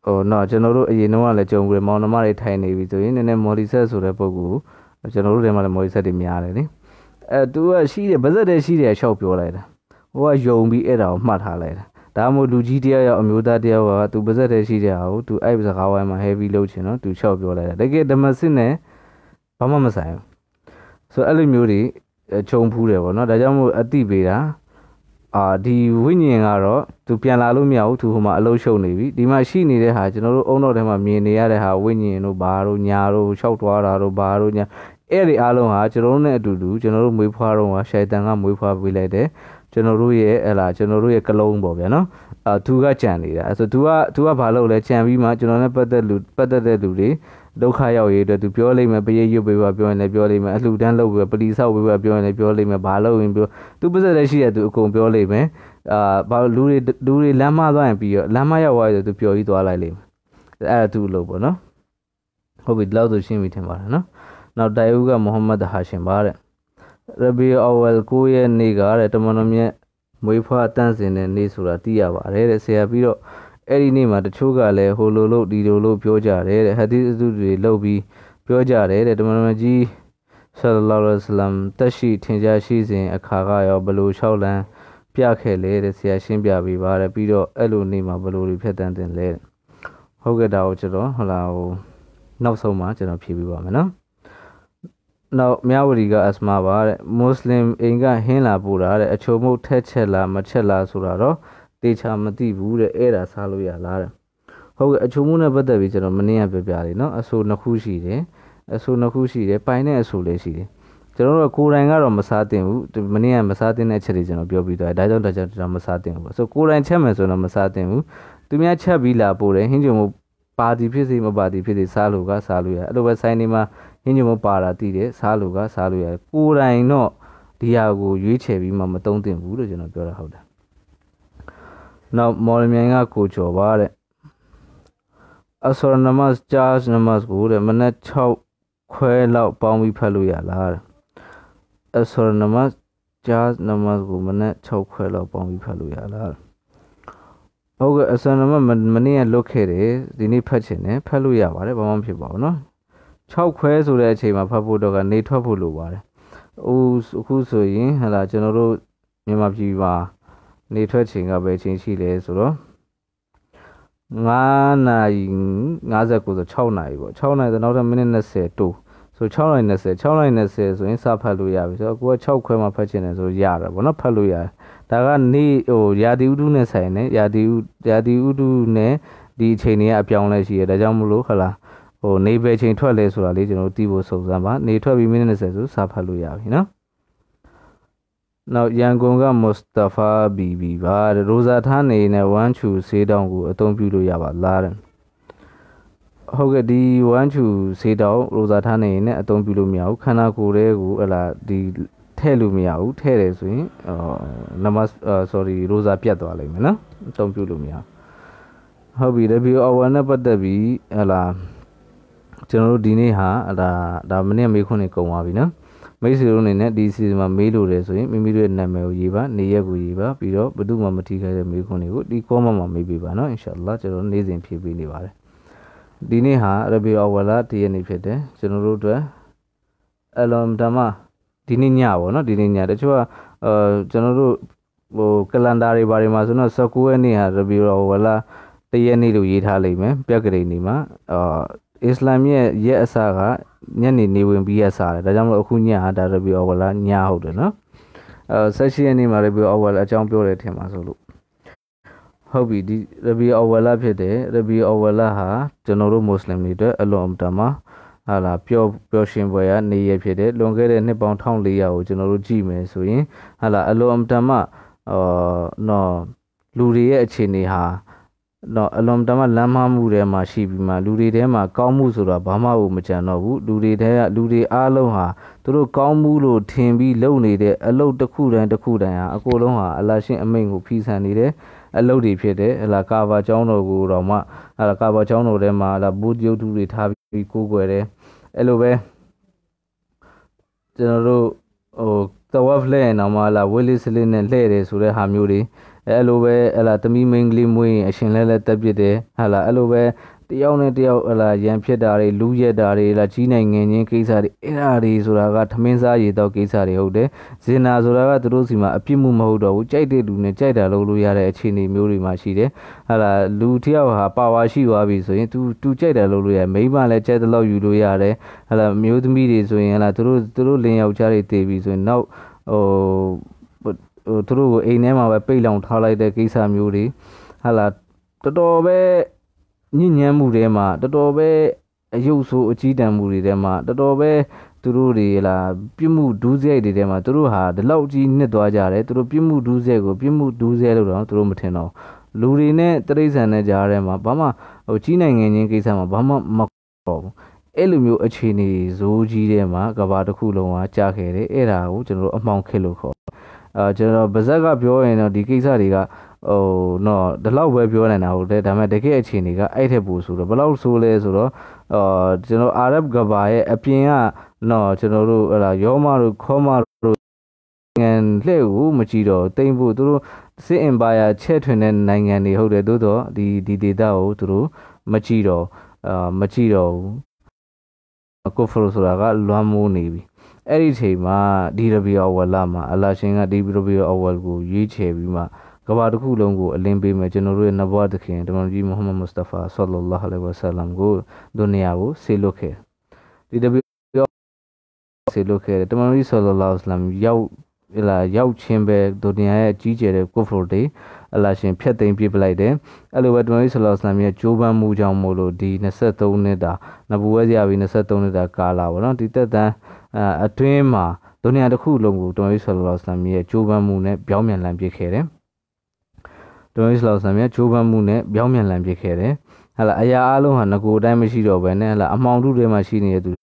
ဟိုတော့ကျွန်တော်တို့အရင်တော့လည်းကြုံကြမောင်နှမတွေထိုင်နေပြီဆိုရင်နည်းနည်းမော်လီဆက်ဆိုတဲ့ပုံကူကျွန်တော်တို့တွေမှာလည်းမော်လီဆက်တွေများတယ်နိအဲသူကရှိတယ်ဗဇက်တည်းရှိတယ်ရှောက်ပြောလိုက်တာဟိုကယုံပြီးအဲ့ဒါကိုမှတ်ထားလိုက်တာ ဒါမှမဟုတ်လူကြီးတယောက်ယောက်အမျိုးသားတယောက်ကသူပါဇက်တည်းရှိတဲ့ဟာကိုသူအဲ့စကားဝိုင်းမှာ heavy လုပ်ချင်တော့သူလျှောက်ပြောလိုက်တာတကယ်ဓမ္မစစ်နဲ့ဘာမှမဆိုင်ဘူးဆိုအဲ့လိုမျိုးတွေခြုံဖူးတယ်ပေါ့နော်ဒါကြောင့်မို့အတိပေးတာအာဒီဝိညာဉ်ကတော့သူပြန်လာလို့မရဘူးသူဟိုမှာအလုံးရှုံနေပြီဒီမှာရှိနေတဲ့ဟာကျွန်တော်တို့အုံတော့ထဲမှာမြင်နေရတဲ့ဟာဝိညာဉ်တို့ဘာတို့ညာတို့လျှောက်သွားတာတို့ဘာတို့ညာအဲ့ဒီအားလုံးဟာကျွန်တော်တို့နဲ့အတူတူကျွန်တော်တို့မွေးဖွားတော့ဟာရှိုင်တန်ကမွေးဖွားပေးလိုက်တယ် ကျွန်တော်တို့ရဲ့ဟလာကျွန်တော်တို့ရဲ့ကလုံးပေါ့ဗျာနော်အာသူကကြံနေတာအဲဆိုသူကသူကဘာလုပ်လဲကြံပြီးမှကျွန်တော်နဲ့ပတ်သက်လူပတ်သက်တဲ့လူတွေဒုက္ခရောက်ရေးအတွက်သူပြောလိမ့်မယ်ပရိတ်ရွတ်ပေးပါပြောရင်လည်းပြောလိမ့်မယ်အလှူဒန်းလုပ်ပေးပါပလီဆောက်ပေးပါပြောရင်လည်းပြောလိမ့်မယ်ဘာလုပ်ရင်ပြောသူပတ်သက်တဲ့ရှိတဲ့သူအကုန်ပြောလိမ့်မယ်အာဘာလူတွေလူတွေလမ်းမသွားရင်ပြီးတော့လမ်းမရောက်သွားရင်သူပြောပြီးသွားလိုက်လိမ့်မယ်အဲ့ဒါသူ့လို့ပေါ့နော်ဟုတ်ပြီဒီလောက်ဆိုရှင်းပြီထင်ပါတယ်နော်နောက်တိုင်ဦးကမိုဟမ္မဒ်ဟာရှင်ပါတဲ့ ရဘီအော်ဝယ်9ရက်နေ့ကတဲ့တမန်တော်မြတ်မွေးဖွားတန်းစင်တဲ့နေ့ဆိုတာသိရပါတယ်တဲ့ဆရာပြီးတော့အဲ့ဒီနေ့မှာတချို့ကလည်းဟိုလိုလို့ဒီလိုလို့ပြောကြတယ်တဲ့ဟဒီအစုတွေလောက်ပြီးပြောကြတယ်တဲ့တမန်တော်မြတ်ကြီးဆလလောလ္လဟ်အလัยဟိတက်ရှိထင်ရှားရှိစဉ်အခါကရောဘလို့၆လမ်းပြခဲ့လေတဲ့ဆရာရှင်းပြပေးပါတဲ့ပြီးတော့အဲ့လိုနေ့မှာဘလို့တွေဖြတ်တန်းတင်လဲဟုတ်ကဲ့ဒါကိုကျွန်တော်ဟလာဟိုနောက်ဆုံးမှာကျွန်တော်ဖြေပြပါမယ်နော် နောက်မြဝတီကအစမပါတဲ့မွတ်စလင်အိမ်ကဟင်းလာပို့တာတဲ့အချို့မဟုတ်ထက်ချက်လားမချက်လားဆိုတာတော့တေချာမသိဘူးတဲ့အဲ့ဒါစားလို့ရလားတဲ့ဟုတ်ကဲ့အချို့မှုနဲ့ပတ်သက်ပြီးကျွန်တော်မနေ့ကပြောပြတယ်နော်အဆိုနှစ်ခုရှိတယ်အဆိုနှစ်ခုရှိတယ်ပိုင်တဲ့အဆိုလည်းရှိတယ်ကျွန်တော်တို့ကိုယ်တိုင်ကတော့မစားသင့်ဘူးမနေ့ကမစားသင့်တဲ့အချက်တွေကျွန်တော်ပြောပြီးသွားတယ်ဒါကြောင့်ဒါကြောင့်ကျွန်တော်မစားသင့်ဘူးဆိုကိုယ်တိုင်ချက်မယ်ဆိုတော့မစားသင့်ဘူးသူများချက်ပြီးလာပို့တယ်ဟင်းကြုံမပါတီဖြစ်စေမပါတီဖြစ်စေစားလို့ကစားလို့ရအဲ့လိုပဲဆိုင်နေမှာ ဟင်းကြုံမပါတာတည်တယ်စားလို့ကစားလို့ရကိုယ်တိုင်တော့ဒီဟာကိုရွေးချယ်ပြီးမှမတုံးသင့်ဘူးလို့ကျွန်တော်ပြောတာဟုတ်တယ်နောက်မော်လမြိုင်ကကိုကျော်ပါတဲ့အဆောရနမတ်ဂျာဇ်နမတ်ကိုတဲ့မနက်6ခွဲလောက်ပေါင်းပြီးဖတ်လို့ရလားတဲ့အဆောရနမတ်ဂျာဇ်နမတ်ကိုမနက်6ခွဲလောက်ပေါင်းပြီးဖတ်လို့ရလားဟုတ်ကဲ့အဆောရနမတ်မနေ့ကလွတ်ခဲ့တယ်ဒီနေ့ဖတ်ချင်တယ်ဖတ်လို့ရပါတယ်ဘာမှမဖြစ်ပါဘူးเนาะ 6ခွဲဆိုတဲ့အချိန်မှာဖတ်ဖို့တော့ကနေထွက်ဖို့လိုပါတယ်။အိုးအခုဆိုရင်ဟလာကျွန်တော်တို့မြန်မာပြည်မှာနေထွက်ချိန်ကပဲချိန်ရှိလဲဆိုတော့9နာရီ59ဆို6နာရီပေါ့6နာရီဆိုနောက်ထပ်မိနစ်20တိုးဆို6နာရီ20 6နာရီ20ဆိုရင်စဖတ်လို့ရပြီဆိုတော့ကိုက6ခွဲမှဖတ်ချင်တယ်ဆိုရတာပေါ့နော်ဖတ်လို့ရတယ်ဒါကနေဟိုရာသီဥတုနဲ့ဆိုင်နေရာသီဥရာသီဥတုနဲ့ဒီအချိန်တွေကအပြောင်းလဲရှိရဒါကြောင့်မလို့ဟလာ ဟိုနေပဲချိန်ထွက်လဲဆိုတာလေးကျွန်တော်တို့သိဖို့စုံစမ်းပါနေထွက်ပြီးမိနစ်20ဆိုစဖတ်လို့ရပြီနော်နောက်ရန်ကုန်ကမုစတဖာဘီဘီပါရိုဇာထားနေနဲ့ဝမ်းချူဆေးတောင်းကိုအသုံးပြုလို့ရပါလားတဲ့ဟုတ်ကဲ့ဒီဝမ်းချူဆေးတောင်းရိုဇာထားနေနဲ့အသုံးပြုလို့မရဘူးခန္ဓာကိုယ်ရဲ့ကိုဟလာဒီထဲ့လို့မရဘူးထဲ့တယ်ဆိုရင်အော်နမတ် sorry ရိုဇာပြတ်သွားလိမ့်မယ်နော်အသုံးပြုလို့မရဟုတ်ပြီ review hour နဲ့ပတ်သက်ပြီးဟလာ ကျွန်တော်တို့ဒီနေ့ဟာဒါဒါမနေ့မေးခွန်းနေကုန်သွားပြီနော်မိတ်ဆွေတို့အနေနဲ့ဒီစီဇန်မှာမေးလို့တယ်ဆိုရင်မိမိတို့ရဲ့နာမည်ကိုရေးပါနေရက်ကိုရေးပါပြီးတော့ဘယ်သူမှမထိခိုက်တဲ့မေးခွန်းတွေကိုဒီ comment မှာမေးပေးပါနော်အင်ရှာအလ္လာကျွန်တော်နေ့စဉ်ဖြည့်ပေးနေပါတယ်ဒီနေ့ဟာရဘီအဝလာတည့်ရနေ့ဖြစ်တယ်ကျွန်တော်တို့အတွက်အလွန်ဓမ္မဒီနေ့ညပေါ့နော်ဒီနေ့ညတချို့ကအဲကျွန်တော်တို့ဟိုကလန်ဒါတွေဘာတွေမှာဆိုတော့19ရက်နေ့ဟာရဘီအဝလာတည့်ရနေ့လို့ရေးထားလိမ့်မယ်ပြက်ကလေးနေမှာအာ အစ္စလာမ်ရဲ့ရက်အစကညနေနေဝင်ပြီးရက်စားတယ်ဒါကြောင့်မလို့အခုညဟာဒါရဘီအော်ဝလာညဟုတ်တယ်နော်အဲဆက်ရှိရက်နေ့မှာရဘီအော်ဝလာအကြောင်းပြောတယ်ထင်ပါဆိုလို့ဟုတ်ပြီဒီရဘီအော်ဝလာဖြစ်တယ်ရဘီအော်ဝလာဟာကျွန်တော်တို့မွတ်စလင်တွေအတွက်အလွန်အတမှာဟာလာပျော်ပျော်ရွှင်ပွဲရနေရဖြစ်တယ်လွန်ခဲ့တဲ့နှစ်ပေါင်း1400ကိုကျွန်တော်တို့ကြည့်မယ်ဆိုရင်ဟာလာအလွန်အတမှာအော်နော်လူတွေရဲ့အခြေအနေဟာ တော့အလွန်တမလမ်းမမှုထဲမှာရှိပြီးမှလူတွေထဲမှာကောင်းမှုဆိုတာဘာမှမကြံတော့ဘူးလူတွေထဲကလူတွေအားလုံးဟာသူတို့ကောင်းမှုလို့ထင်ပြီးလုပ်နေတဲ့အလုပ်တစ်ခုတိုင်းတစ်ခုတိုင်းဟာအကိုလုံးဟာအလရှင်အမိန့်ကိုဖီးဆန်နေတယ်အလုပ်တွေဖြစ်တယ်ဟလာကာဘာကျောင်းတော်ကိုတော့မှဟလာကာဘာကျောင်းတော်ထဲမှာဟလာဘူတယုတ်ထုတွေထားပြီးကိုးကွယ်တယ်အဲ့လိုပဲကျွန်တော်တို့ဟိုတဝက်ဖလဲအောင်မှလာဝီလီစလင်းနဲ့လှည့်တယ်ဆိုတဲ့ဟာမျိုးတွေ အဲ့လိုပဲဟလာတမီမင်းကလေးမွေးရင်အရှင်လဲလဲတက်ပစ်တယ်ဟလာအဲ့လိုပဲတယောက်နဲ့တယောက်ဟလာရန်ဖြစ်တာတွေလူရက်တာတွေလာကြီးနိုင်ငံချင်းကိစ္စတွေအဲ့ဒါတွေဆိုတာကထမင်းစားရည်တော့ကိစ္စတွေဟုတ်တယ်ဇင်နာဆိုတာကသူတို့စီမှာအပြစ်မှုမဟုတ်တော့ဘူးကြိုက်တဲ့လူနဲ့ကြိုက်တာလုပ်လို့ရတဲ့အခြေအနေမျိုးတွေမှာရှိတယ်ဟလာလူတယောက်ဟာပါဝါရှိသွားပြီဆိုရင် तू तू ကြိုက်တယ်လုပ်လို့ရမိမလည်းကြိုက်တဲ့လောက်ယူလို့ရတယ်ဟလာမျိုးသမီးတွေဆိုရင်ဟလာသူတို့သူတို့လင်ယောက်ျားတွေတည်ပြီဆိုရင်နောက်ဟို ဟိုသူတို့ကိုအိမ်ထဲမှာပဲပိတ်လောင်ထားလိုက်တဲ့ကိစ္စမျိုးတွေဟာလာတော်တော်ပဲညဉ့်ညမ်းမှုတွေမှာတော်တော်ပဲအယုတ်ဆိုးအကြီးတန်းမှုတွေထဲမှာတော်တော်ပဲသူတို့တွေလာပြစ်မှုဒူးစရိုက်တွေထဲမှာသူတို့ဟာဒီလောက်ကြီးနှစ်သွားကြတယ်သူတို့ပြစ်မှုဒူးစရိုက်ကိုပြစ်မှုဒူးစရိုက်လို့တော့သူတို့မထင်တော့လူတွေနဲ့တရိษံနဲ့ကြားထဲမှာဘာမှဟိုကြီးနိုင်ငံချင်းကိစ္စမှာဘာမှမတော့ဘူးအဲ့လိုမျိုးအခြေအနေဇိုးကြီးထဲမှာကဘာတစ်ခုလုံးကကြားခဲ့တယ်အဲ့ဒါကိုကျွန်တော်တို့အမှောင်ခစ်လို့ခေါ် အာကျွန်တော်ဗဇက်ကပြောရင်တော့ဒီကိစ္စတွေကဟိုတော့ဒီလောက်ပဲပြောနေတာဟုတ်တယ်ဒါပေမဲ့တကယ်အခြေအနေကအဲ့ထက်ပိုဆိုတော့ဘယ်လောက်ဆိုလဲဆိုတော့အာကျွန်တော်အာရပ်ကဘာရဲ့အပြင်ကနော်ကျွန်တော်တို့ဟလာယောမတို့ခေါမတို့ငန်လှဲ့ကိုမကြည့်တော့တိမ့်ဖို့သူတို့စစ်အင်ပါယာချဲ့ထွင်တဲ့နိုင်ငံတွေဟုတ်တယ်သို့တော့ဒီဒီဒေတာကိုသူတို့မကြည့်တော့အာမကြည့်တော့ဘူးကိုဖရိုဆိုတာကလွမ်းမိုးနေပြီ အဲ့ဒီချိန်မှာဒီရဘီအဝလာမှာအလာရှင်ကဒီရဘီအဝလ်ကိုရွေးချယ်ပြီးမှကဘာတစ်ခုလုံးကိုအလင်းပေးမယ်ကျွန်တော်တို့ရဲ့နဘဝသခင်တမန်ကြီးမုဟမ္မဒ်မုစတဖာဆလ္လာလဟ်အလိုင်ဝဆလမ်ကိုဒုနီယာကိုဆေလွတ်ခဲ့ဒီတပည့်ဆေလွတ်ခဲ့တမန်ကြီးဆလ္လာလဟ်အလမ်ရောက်လာရောက်ချင်းပဲဒုနီယာရဲ့ကြီးကျယ်တဲ့ကုဖရတွေအလာရှင်ဖျက်သိမ်းပြပလိုက်တယ်အဲ့လိုပဲတမန်ကြီးဆလ္လာလဟ်အလမ်ရဲ့ဂျိုးပန်းမှုကြောင့်မို့လို့ဒီ23နှစ်တာနဘူဝဲရပြီး23နှစ်တာကာလာပေါ့နော်ဒီတက်တန်း အတွင်းမှာဒုနီယာတစ်ခုလုံးကိုတမန်ကြီးဆလ္လာလဟ်အလမ်ရဲ့ဂျိုးပန်းမှုနဲ့ပြောင်းပြန်လည်ပြခဲ့တယ်ဒေါ်အစ္စလောက်ဆန်မြတ်ချိုးပန်းမှုနဲ့ပြောင်းပြန်လည်ပြခဲ့တယ်ဟလာအရာအလုံးဟာငကိုအတိုင်းမရှိတော့ဘဲနဲ့ဟလာအမှောင်ထုတွေမှာရှိနေတဲ့သူတွေ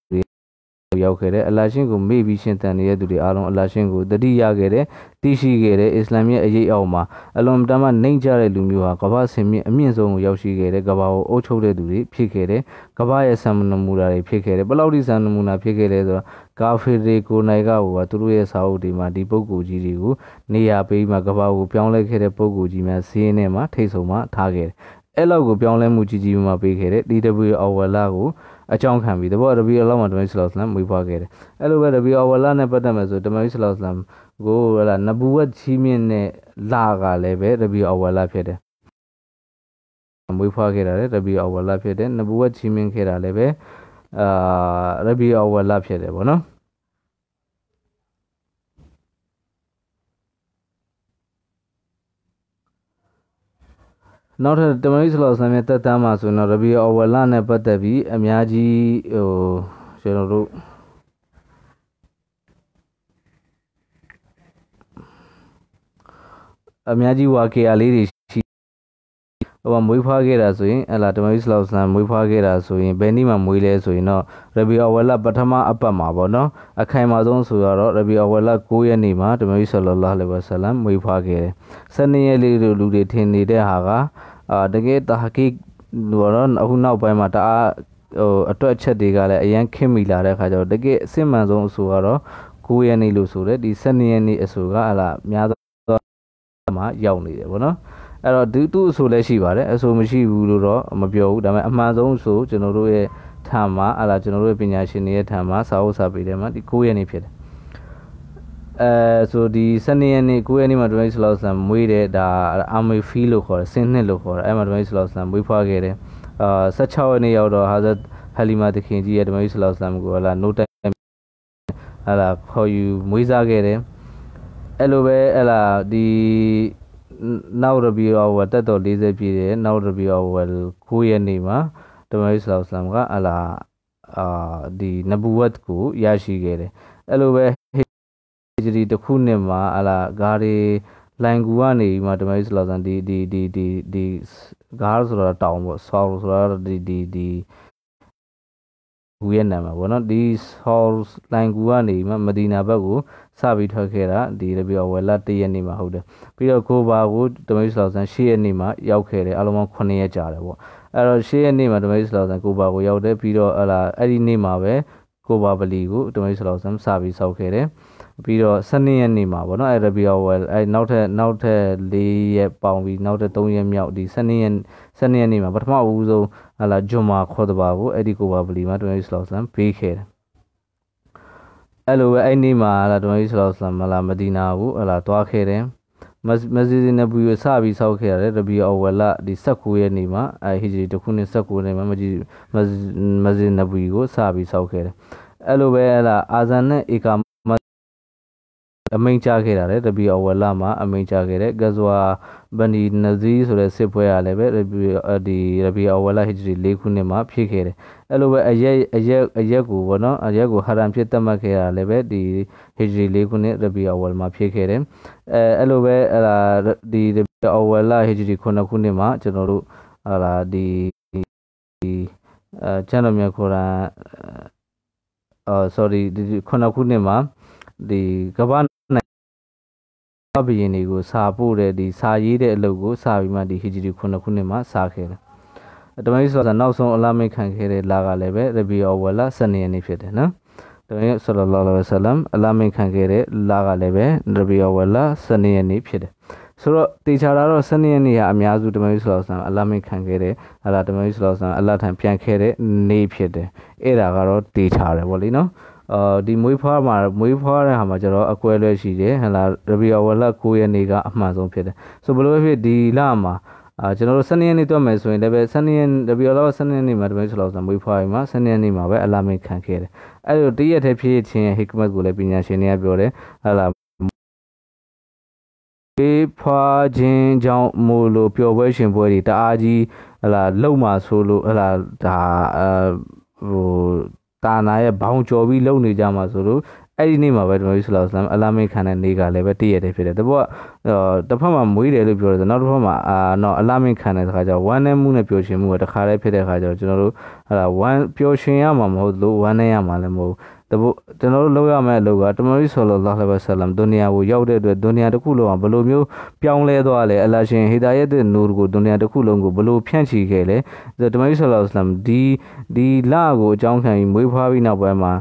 ရောက်ခဲ့တယ်အလ္လာရှင်ကိုမေ့ပြီးရှင်တန်နေတဲ့သူတွေအားလုံးအလ္လာရှင်ကိုတတိယခဲ့တယ်သိရှိခဲ့တယ်အစ္စလာမ်ရဲ့အရေးအောက်မှာအလွန်တမ်းမှနှိမ့်ကြတဲ့လူမျိုးဟာကမ္ဘာဆင်မြင့်အမြင့်ဆုံးကိုရောက်ရှိခဲ့တယ်ကမ္ဘာကိုအုပ်ချုပ်တဲ့သူတွေဖြစ်ခဲ့တယ်ကမ္ဘာရဲ့ဆံနမူနာတွေဖြစ်ခဲ့တယ်ဘယ်လောက်ထိဆံနမူနာဖြစ်ခဲ့လဲဆိုတော့ကာဖီတွေကိုနိုင်ကဟိုကသူတို့ရဲ့စာအုပ်တွေမှာဒီပုဂ္ဂိုလ်ကြီးတွေကိုနေရာပေးမှကမ္ဘာကိုပြောင်းလဲခဲ့တဲ့ပုဂ္ဂိုလ်ကြီးများစီးရင်ထဲမှာထိတ်ဆုံးမှထားခဲ့တယ်အဲ့လောက်ကိုပြောင်းလဲမှုကြီးကြီးမှပေးခဲ့တဲ့ DW အော်ဝလာကို အကြောင်းခံပြီးတဘောရဘီအလောမှာတမန်ဆလောဆလမ်မွေးဖွားခဲ့တယ်အဲ့လိုပဲရဘီအော်ဝလာနဲ့ပတ်သက်မယ်ဆိုတမန်ဆလောဆလမ်ကိုဟလာနဘူဝတ်ချီးမြင့်တဲ့လာကလည်းပဲရဘီအော်ဝလာဖြစ်တယ်မွေးဖွားခဲ့တာလည်းရဘီအော်ဝလာဖြစ်တယ်နဘူဝတ်ချီးမြင့်ခဲ့တာလည်းပဲအာရဘီအော်ဝလာဖြစ်တယ်ဗောနော် နောက်ထပ်တမန်ကြီးဆလောဆန်ရဲ့တက်တမ်းမှာဆိုတော့ရဘီအော်ဝလာနဲ့ပတ်သက်ပြီးအများကြီးဟိုကျွန်တော်တို့အများကြီးဝါကေယာလေးတွေရှိ ဟိုမွေးဖွားခဲ့တာဆိုရင်အလာတမန်ကြီးဆလောဆန်မွေးဖွားခဲ့တာဆိုရင်ဘယ်နေ့မှမွေးလဲဆိုရင်တော့ရဘီအော်ဝလာပထမအပတ်မှာပေါ့နော်အခိုင်အမာဆုံးဆိုတော့ရဘီအော်ဝလာ9ရက်နေ့မှာတမန်ကြီးဆလ္လာလဟ်အလိုင်ဝဆလမ်မွေးဖွားခဲ့တယ်။၁၂ရက်လေးလူတွေထင်နေတဲ့ဟာကအာတကယ်တဟကိတော့အခုနောက်ပိုင်းမှာတအားဟိုအတွက်ချက်တွေကလည်းအရန်ခင်းမိလာတဲ့ခါကျတော့တကယ်အစစ်မှန်ဆုံးအဆိုကတော့9ရက်နေ့လို့ဆိုတယ်ဒီ12ရက်နေ့အဆိုကဟလာများသောမှာရောက်နေတယ်ဗောနော် အဲ့တော့ဒီသူ့အဆိုလည်းရှိပါတယ်အဆိုမရှိဘူးလို့တော့မပြောဘူးဒါပေမဲ့အမှန်ဆုံးအဆိုကျွန်တော်တို့ရဲ့ထံမှာဟလာကျွန်တော်တို့ရဲ့ပညာရှင်တွေရဲ့ထံမှာစာအုပ်စာပေထဲမှာဒီ9ရက်နေ့ဖြစ်တယ်အဲဆိုဒီ12ရက်နေ့9ရက်နေ့မှာဒဝိုင်းဆလောက်ဆန်မွေးတယ်ဒါအာမေဖီလို့ခေါ်တယ်ဆင်းနှစ်လို့ခေါ်တယ်အဲမှာဒဝိုင်းဆလောက်ဆန်မွေးဖွားခဲ့တယ်အာ16ရက်နေ့ရောက်တော့ဟာဇတ်ဟလီမာတခင်ကြီးရဲ့ဒဝိုင်းဆလောက်ဆန်ကိုဟလာနိုတိုင်ဟလာခေါ်ယူမွေးစားခဲ့တယ်အဲ့လိုပဲဟလာဒီ နောက်ရဘီအောဝတက်တော်40ပြည့်တယ်နောက်ရဘီအောဝ9ရက်နေ့မှာဒဝိုင်းဆလောက်ဆန်ကအလာအာဒီနဘူဝတ်ကိုရရှိခဲ့တယ်အဲ့လိုပဲဂျရီတစ်ခုနှစ်မှာအလာဂါရီလိုင်ကူကနေမှတမိုင်းစလောက်ဆန်ဒီဒီဒီဒီဒီဂါဆိုတာတောင်ပေါ့ဆော်ဆိုတာဒီဒီဒီ ကူရဲ့နာမည်ပေါ့နော်ဒီဆော်လိုင်ကူကနေမှမဒီနာဘက်ကိုစပြီးထွက်ခဲ့တာဒီရဘီအဝယ်လာတရက်နေ့မှာဟုတ်တယ်ပြီးတော့ကိုဘာကိုတမိုင်းစလောက်ဆန်၈ရက်နေ့မှာရောက်ခဲ့တယ်အလုံးပေါင်း9ရက်ကြာတယ်ပေါ့အဲ့တော့၈ရက်နေ့မှာတမိုင်းစလောက်ဆန်ကိုဘာကိုရောက်တယ်ပြီးတော့ဟလာအဲ့ဒီနေ့မှာပဲကိုဘာပလီကိုတမိုင်းစလောက်ဆန်စပြီးဆောက်ခဲ့တယ်ပြီးတော့12ရက်နေ့မှာပေါ့နော်အဲရဘီယာဝယ်အဲနောက်ထပ်နောက်ထပ်၄ရက်ပေါင်းပြီးနောက်ထပ်3ရက်မြောက်ဒီ12ရက်12ရက်နေ့မှာပထမအဦးဆုံး ဟာလာဂျွန်မာခေါ်တပါကိုအဲ့ဒီကိုပါပလီမှာတွန်ရီစလောက်ဆလမ်ပေးခဲ့တယ်အဲ့လိုပဲအဲ့နေ့မှာဟာလာတွန်ရီစလောက်ဆလမ်မလာမဒီနာကိုဟာလာတွားခဲ့တယ်မစဂျစ်နဘူကိုစပြီးဆောက်ခဲ့ရတယ်ရဘီယာဝယ်လာဒီ19ရက်နေ့မှာအဲဟီဂျရီတခုနှစ်19ရက်နေ့မှာမကြီးမစဂျစ်နဘူကိုစပြီးဆောက်ခဲ့တယ်အဲ့လိုပဲဟာလာအာဇန်နဲ့အီကာ အမိန်ချခဲ့တာလေတပီအဝလမှာအမိန်ချခဲ့တဲ့ဂဇဝါဘနီနဇီဆိုတဲ့စစ်ပွဲရလည်းပဲဒီရဘီအဝလဟီဂျရီ၄ခုနှစ်မှာဖြစ်ခဲ့တယ်အဲ့လိုပဲအရက်အရက်အရက်ကိုဗောနော်အရက်ကိုဟာရမ်ဖြစ်တတ်မှတ်ခဲ့ရလည်းပဲဒီဟီဂျရီ၄ခုနှစ်ရဘီအဝလမှာဖြစ်ခဲ့တယ်အဲအဲ့လိုပဲအဲ့ဒါဒီအော်ဝယ်လာဟီဂျရီ9ခုနှစ်မှာကျွန်တော်တို့ဟာလာဒီဒီအဲကျမ်းတော်မြတ်ကုရ်အာန်အော် sorry ဒီ9ခုနှစ်မှာဒီကမ္ဘာနိုင်ငံ ဘီရင်တွေကိုစာပို့တဲ့ဒီစာရေးတဲ့အလုပ်ကိုစာပြီးမှဒီဟီဂျရီ9ခုနှစ်မှာစာခဲ့တယ်တမန်ဆိုတာနောက်ဆုံးအလမိတ်ခံခဲ့တဲ့လာကလည်းပဲရဘီအော်ဝလာ12ရက်နေ့ဖြစ်တယ်နော်တမန်ဆလလောလဝဆလမ်အလမိတ်ခံခဲ့တဲ့လာကလည်းပဲရဘီအော်ဝလာ12ရက်နေ့ဖြစ်တယ်ဆိုတော့တေချာတာတော့12ရက်နေ့ဟာအများစုတမန်ဆလောဆမ်အလမိတ်ခံခဲ့တဲ့ဟာလာတမန်ဆလောဆမ်အလထံပြန်ခဲ့တဲ့နေ့ဖြစ်တယ်အဲ့ဒါကတော့တေချာတယ်ဗောလေနော် အာဒီမွေးဖွားမှာမွေးဖွားတဲ့ဟာမှာကျတော့အကွဲလွဲရှိတယ်ဟလာရဘီယာဝလ9ရက်နေ့ကအမှန်ဆုံးဖြစ်တယ်ဆိုဘယ်လိုဖြစ်ဒီလမှာအာကျွန်တော်တို့12ရက်နေ့တွက်မယ်ဆိုရင်လည်းပဲ12ရက်တပီလော12ရက်နေ့မှာတပည့်ဆိုလို့ဆိုမွေးဖွားပြီးမှ12ရက်နေ့မှာပဲအလာမင်ခံခဲ့တယ်အဲ့လိုတရက်တည်းဖြစ်ခြင်းဟိကမတ်ကိုလည်းပညာရှင်တွေကပြောတယ်ဟလာေးဖွာခြင်းကြောင့်မို့လို့ပျော်ပွဲရှင်ပွဲတွေတအားကြီးဟလာလုံမှာဆိုလို့ဟလာဒါအဟို တာနာရဲ့ဘောင်ကျော်ပြီးလုံနေကြမှာဆိုလို့အဲ့ဒီနေ့မှာပဲဒီမိုဟိဆလာဆလမ်အလာမိတ်ခံတဲ့နေ့ကလည်းပဲတည့်ရတယ်ဖြစ်တယ်တဘောကတစ်ဖက်မှာမွေးတယ်လို့ပြောတယ်နောက်တစ်ဖက်မှာအာတော့အလာမိတ်ခံတဲ့ခါကျတော့ဝမ်းနဲ့မှုနဲ့ပျော်ရွှင်မှုကတခါတည်းဖြစ်တဲ့ခါကျတော့ကျွန်တော်တို့ဟာဝမ်းပျော်ရွှင်ရမှာမဟုတ်လို့ဝမ်းနဲ့ရမှာလည်းမဟုတ် တဘောကျွန်တော်တို့လုပ်ရမယ့်အလုပ်ကတမန်ကြီးဆလလောလဟ်ဝဆလမ်ဒုနီယာကိုရောက်တဲ့အတွက်ဒုနီယာတစ်ခုလုံးကဘယ်လိုမျိုးပြောင်းလဲသွားလဲအလရှင်ဟီဒါယတ်တဲ့နူရ်ကိုဒုနီယာတစ်ခုလုံးကိုဘယ်လိုဖြန့်ချီခဲ့လဲတမန်ကြီးဆလလောဆလမ်ဒီဒီလကိုအကြောင်းခံပြီးမွေးဖွားပြီးနောက်ပိုင်းမှာ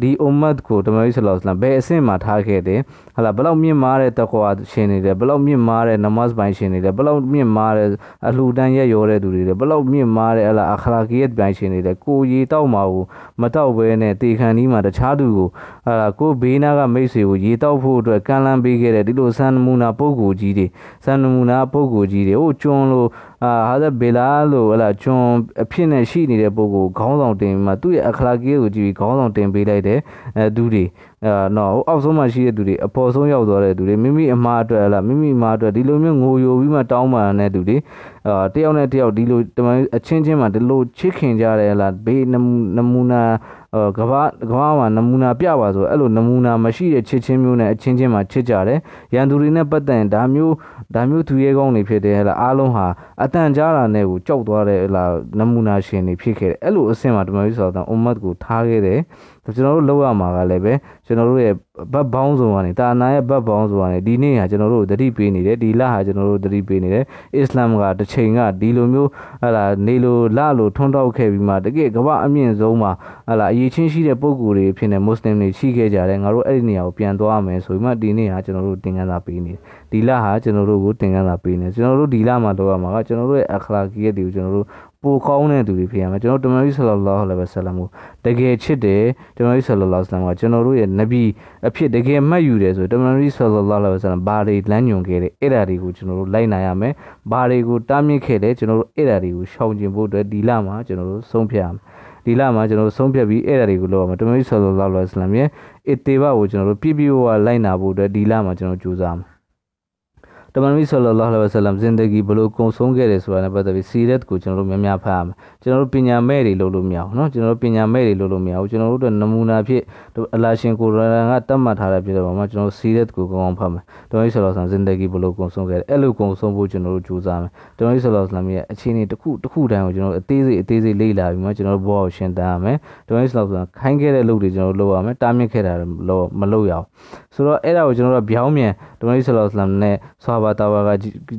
ဒီအွမ်မတ်ကိုတမန်ကြီးဆလောလ္လမ်ဘယ်အဆင့်မှာထားခဲ့တယ်ဟလာဘလောက်မြင့်မားတဲ့တကွာရှင်နေတယ်ဘလောက်မြင့်မားတဲ့နမတ်ပိုင်းရှင်နေတယ်ဘလောက်မြင့်မားတဲ့အလှူဒန်းရက်ရောတဲ့သူတွေတယ်ဘလောက်မြင့်မားတဲ့ဟလာအခလာကီယတ်ပိုင်းရှင်နေတယ်ကိုရီတောက်မှာကိုမတောက်ဘဲနဲ့တေခန်ဒီမှာတခြားသူကိုဟလာကိုဘေးနာကမိတ်ဆွေကိုရေတောက်ဖို့အတွက်ကမ်းလန်းပေးခဲ့တဲ့ဒီလိုစံနမူနာပုံကိုကြီးတွေစံနမူနာပုံကိုကြီးတွေဟိုကျွန်းလို့အာဟာဇဘေလာလို့ဟလာကျွန်းအဖြစ်နဲ့ရှိနေတဲ့ပုံကိုခေါင်းဆောင်တင်ပြီးမှသူ့ရဲ့အခလာကီယတ်ကိုကြည့်ပြီးခေါင်းဆောင်တင်ပေးလိုက်တယ်အဲသူတွေအဲတော့အောက်ဆုံးမှာရှိတဲ့သူတွေအပေါ်ဆုံးရောက်သွားတဲ့သူတွေမိမိအမှားအတွက်ဟလာမိမိအမှားအတွက်ဒီလိုမျိုးငိုယိုပြီးမှတောင်းပန်တဲ့သူတွေအာတယောက်နဲ့တယောက်ဒီလိုတမန်အချင်းချင်းမှာဒီလိုချစ်ခင်ကြတယ်ဟလာဘေးနမူနာ ကဘာကဘာမှာနမူနာပြပါဆိုအဲ့လိုနမူနာမရှိတဲ့ချစ်ချင်းမျိုးနဲ့အချင်းချင်းမှာချစ်ကြတယ်ရန်သူတွေနဲ့ပတ်သက်ရင်ဒါမျိုးဒါမျိုးသူရဲကောင်းတွေဖြစ်တယ်ဟဲ့လားအားလုံးဟာအတန်ကြားတာနဲ့ကိုကြောက်သွားတဲ့ဟဲ့လားနမူနာရှင်တွေဖြစ်ခဲ့တယ်အဲ့လိုအဆင့်မှာတမန်ကြီးဆိုတော့အွမ်မတ်ကိုထားခဲ့တယ် ကျွန်တော်တို့လောက်ရမှာကလည်းပဲကျွန်တော်တို့ရဲ့ဘတ်ဘောင်းဆောင်ကနေတာနာရဲ့ဘတ်ဘောင်းဆောင်ကနေဒီနေ့ဟာကျွန်တော်တို့သတိပေးနေတယ်ဒီလဟာကျွန်တော်တို့သတိပေးနေတယ်အစ္စလာမ်ကတစ်ချိန်ကဒီလိုမျိုးဟလာနေလိုလလိုထွန်းတောက်ခဲ့ပြီးမှတကယ်ကမ္ဘာအမြင့်ဆုံးမှာဟလာအရေးချင်းရှိတဲ့ပုံကိုယ်တွေဖြစ်နေမွတ်စလင်တွေရှိခဲ့ကြတယ်ငါတို့အဲ့ဒီနေရာကိုပြန်သွားမယ်ဆိုပြီးမှဒီနေ့ဟာကျွန်တော်တို့သင်ခန်းစာပေးနေတယ်ဒီလဟာကျွန်တော်တို့ကိုသင်ခန်းစာပေးနေကျွန်တော်တို့ဒီလမှာတော့ရမှာကကျွန်တော်တို့ရဲ့အခလာကီယက်တွေကိုကျွန်တော်တို့ ပိုကောင်းတဲ့သူတွေဖြစ်ရမယ်ကျွန်တော်တမန်ကြီးဆလလောလဟ်ဝဆလမ်ကိုတကယ်ချစ်တယ်တမန်ကြီးဆလလောဆလမ်ကကျွန်တော်တို့ရဲ့နဗီအဖြစ်တကယ်မှတ်ယူတယ်ဆိုတမန်ကြီးဆလလောလဟ်ဝဆလမ်ဘာတွေလမ်းညွန်ခဲ့တယ်အဲ့ဒါတွေကိုကျွန်တော်တို့လိုက်နိုင်ရမယ်ဘာတွေကိုတားမြစ်ခဲ့တယ်ကျွန်တော်တို့အဲ့ဒါတွေကိုရှောင်ကျဉ်ဖို့အတွက်ဒီလမှာကျွန်တော်တို့ဆုံးဖြတ်ရမယ်ဒီလမှာကျွန်တော်တို့ဆုံးဖြတ်ပြီးအဲ့ဒါတွေကိုလုပ်ရမှာတမန်ကြီးဆလလောလဟ်ဝဆလမ်ရဲ့အစ်တေဘကိုကျွန်တော်တို့ပြည့်ပြည့်ဝဝလိုက်နာဖို့အတွက်ဒီလမှာကျွန်တော်ကြိုးစားမှာ တမန်တော်ဆလလောလဟ်ဝဆလမ်ဇင်ဒဂီဘလို့ကုံဆုံးခဲ့တယ်ဆိုတာနဲ့ပတ်သက်ပြီးစီရက်ကိုကျွန်တော်တို့များများဖတ်ရမယ်ကျွန်တော်တို့ပညာမဲ့တွေလုပ်လို့မရဘူးเนาะကျွန်တော်တို့ပညာမဲ့တွေလုပ်လို့မရဘူးကျွန်တော်တို့အတွက်နမူနာဖြစ်အလာရှင်ကိုရန်ကတတ်မှတ်ထားတဲ့ဖြစ်တဲ့ပုံမှာကျွန်တော်တို့စီရက်ကိုကောင်းအောင်ဖတ်မယ်တမန်တော်ဆလလောဆမ်ဇင်ဒဂီဘလို့ကုံဆုံးခဲ့တယ်အဲ့လိုကုံဆုံးဖို့ကျွန်တော်တို့ကြိုးစားမယ်တမန်တော်ဆလလောဆမ်ရဲ့အခြေအနေတစ်ခုတစ်ခုတိုင်းကိုကျွန်တော်တို့အသေးစိတ်အသေးစိတ်လေ့လာပြီးမှကျွန်တော်တို့ဘောကိုရှင်းတန်းရမယ်တမန်တော်ဆလလောဆမ်ခိုင်းခဲ့တဲ့လုပ်တွေကျွန်တော်တို့လုပ်ရမယ်တားမြစ်ခဲ့တာမလုပ်ရအောင် ဆိုတော့အဲ့ဒါကိုကျွန်တော်တို့ဗျောင်းမြန်တမန်တော်ဆလလောဆမ်နဲ့ဆွာဘာတာဝါက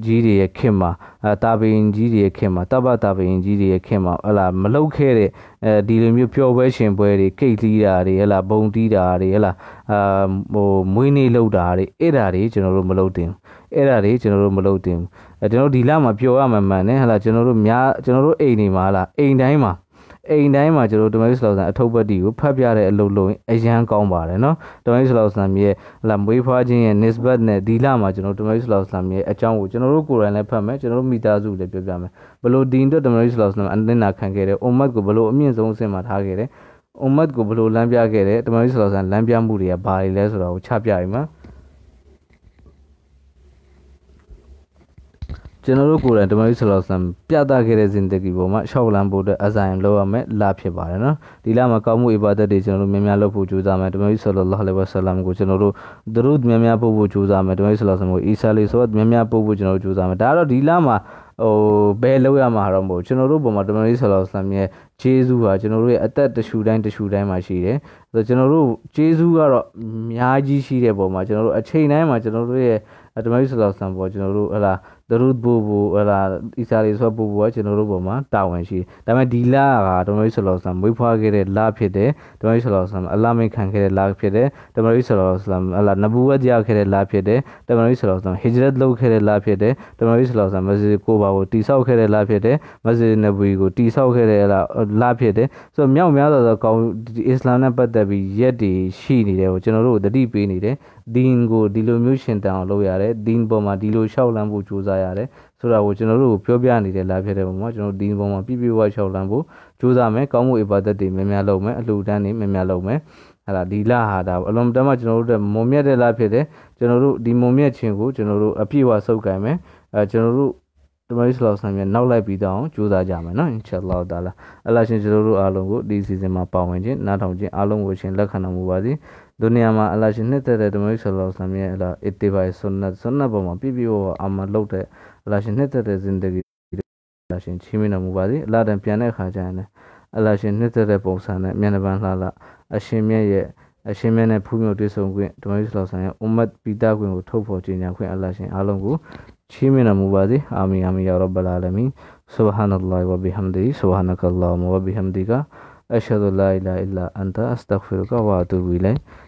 ကြီးတွေရဲ့ခင်မှာအဲတာဘရင်ကြီးတွေရဲ့ခင်မှာတပတာဘရင်ကြီးတွေရဲ့ခင်မှာဟလာမလုတ်ခဲ့တဲ့အဲဒီလိုမျိုးပျော်ပွဲရှင်ပွဲတွေကိတ်တီးတာတွေဟလာဘုံတီးတာတွေဟလာအာဟိုမွေးနေ့လောက်တာတွေအဲ့ဒါတွေကျွန်တော်တို့မလုပ်တင်အဲ့ဒါတွေကျွန်တော်တို့မလုပ်တင်အဲကျွန်တော်တို့ဒီလမှာပျော်ရမှမှန်တယ်ဟလာကျွန်တော်တို့များကျွန်တော်တို့အိမ်နေမှာဟလာအိမ်တိုင်းမှာ အိမ်တိုင်းမှာကျွန်တော်ဒမိုက်စလောက်ဆန်အထုပ်ပတ်တီကိုဖတ်ပြတဲ့အလုပ်လုပ်ရင်အရန်ကောင်းပါတယ်နော်ဒမိုက်စလောက်ဆန်ရဲ့လာမွေးဖွားခြင်းရဲ့ nisbat နဲ့ဒီလမှာကျွန်တော်ဒမိုက်စလောက်ဆန်ရဲ့အကြောင်းကိုကျွန်တော်တို့ကိုယ်တိုင်လည်းဖတ်မယ်ကျွန်တော်တို့မိသားစုလည်းပြောပြမယ်ဘလို့ဒီအတွက်ဒမိုက်စလောက်ဆန်အနစ်နာခံခဲ့တဲ့ ummat ကိုဘလို့အမြင့်ဆုံးအဆင့်မှာထားခဲ့တယ် ummat ကိုဘလို့လမ်းပြခဲ့တယ်ဒမိုက်စလောက်ဆန်လမ်းပြမှုတွေကဘာတွေလဲဆိုတာကိုချပြရမှာ ကျွန်တော်တို့ကိုယ်တိုင်တမန်ကြီးဆလောဆမ်ပြသခဲ့တဲ့ဇင်တဂီပေါ်မှာရှောက်လန်းဖို့အတွက်အဇိုင်လောက်ရမယ်လာဖြစ်ပါတယ်နော်ဒီလမှာကောင်းမှုအီဘာဒတ်တွေကျွန်တော်တို့များများလုပ်ဖို့ကြိုးစားမယ်တမန်ကြီးဆလောလ္လာဟ်အလိုင်ဝါဆလမ်ကိုကျွန်တော်တို့ဒရုဒ်များများပို့ဖို့ကြိုးစားမယ်တမန်ကြီးဆလောဆမ်ကိုအီဆာလီဆိုတ်များများပို့ဖို့ကျွန်တော်တို့ကြိုးစားမယ်ဒါကတော့ဒီလမှာဟိုဘယ်လောက်ရမှာတော့မဟုတ်ကျွန်တော်တို့ပုံမှာတမန်ကြီးဆလောဆမ်ရဲ့ဂျေဇူးဟာကျွန်တော်တို့ရဲ့အသက်တရှူတိုင်းတရှူတိုင်းမှာရှိတယ်ဆိုတော့ကျွန်တော်တို့ဂျေဇူးကတော့အများကြီးရှိတဲ့ပုံမှာကျွန်တော်တို့အချိန်တိုင်းမှာကျွန်တော်တို့ရဲ့တမန်ကြီးဆလောဆမ်ပေါ်ကျွန်တော်တို့ဟလာ ဒရုဒ်ဘူဘူဟလာအီစာရီဆိုဘူဘူကကျွန်တော်တို့ပုံမှာတာဝန်ရှိတယ်ဒါပေမဲ့ဒီလကတမန်ကြီးဆလောဆမ်မွေးဖွားခဲ့တဲ့လဖြစ်တယ်တမန်ကြီးဆလောဆမ်အလာမိတ်ခံခဲ့တဲ့လဖြစ်တယ်တမန်ကြီးဆလောဆမ်ဟလာနဘူဝတ်ကြားခဲ့တဲ့လဖြစ်တယ်တမန်ကြီးဆလောဆမ်ဟီဂျရတ်လုပ်ခဲ့တဲ့လဖြစ်တယ်တမန်ကြီးဆလောဆမ်မစဂျစ်ကိုဘာကိုတိဆောက်ခဲ့တဲ့လဖြစ်တယ်မစဂျစ်နဘူကိုတိဆောက်ခဲ့တဲ့လဖြစ်တယ်ဆိုတော့မြောက်များစွာသောကောင်းဒီအစ္စလာမ်နဲ့ပတ်သက်ပြီးရက်တွေရှိနေတယ်ကိုကျွန်တော်တို့တတိပေးနေတယ်ဒင်းကိုဒီလိုမျိုးရှင်တန်အောင်လုပ်ရတယ်ဒင်းပေါ်မှာဒီလိုရှောက်လန်းဖို့ကြိုးစားရတယ်ဆိုတာကိုကျွန်တော်တို့ပြောပြနေတဲ့လာဖြစ်တဲ့ပုံမှာကျွန်တော်ဒင်းပေါ်မှာပြပြဝရှောက်လန်းဖို့ကြိုးစားမယ်ကောင်းမှုအဘာဒတ်တွေများများလုပ်မယ်အလှူဒန်းတွေများများလုပ်မယ်ဟာလာဒီလာဟာဒါအလုံးတမ်းမှကျွန်တော်တို့မုံမြတ်တဲ့လာဖြစ်တယ်ကျွန်တော်တို့ဒီမုံမြတ်ခြင်းကိုကျွန်တော်တို့အပြည့်အဝစုပ်ကင်မယ်အဲကျွန်တော်တို့တမန်ဆလောဆန်မြတ်နောက်လိုက်ပြီးတော့ကြိုးစားကြမယ်နော်အင်ရှာအလ္လာဟ်တာလာအလ္လာဟ်ရှင်ကျွန်တော်တို့အားလုံးကိုဒီစီစဉ်မှာပါဝင်ခြင်းနားထောင်ခြင်းအားလုံးကိုရှင်လက်ခံတော်မူပါစေ दुनिया में अल्लाह जिन्हें तेरे तुम्हें सल्लल्लाहु अलैहि वसल्लम ये अल्लाह इत्तिबाई सुन्नत सुन्नत बम पीपी वो अमल लौट है अल्लाह जिन्हें तेरे जिंदगी अल्लाह जिन छीमी ना मुबादी अल्लाह ने प्याने खा जाने अल्लाह जिन्हें तेरे पहुँचाने मैंने बन लाला अशिमे ये အရှင်မြတ်နဲ့ဖူးမြော်တွေ့ဆုံခွင့်ဓမ္မရေးဆောင်ဆိုင်ရဲ့အွမ်မတ်ပိတာခွင့်ကိုထုတ်ဖော်ကြေညာခွင့်အလ္လာရှင်အားလုံးကိုချီးမြှင့်တော်မူပါစေအာမင်အာမင်ယာရဗ္ဗလ်အာလမင်ဆူဘဟာနလ္လာဟ်ဝဘီဟမ်ဒီဆူဘာနကလ္လာဟ်ဝဘီဟမ်ဒီကအရှဟဒူလာအီလာအီလာအန်တာအစတဂ်ဖီရုကဝအတူဘီလိုင်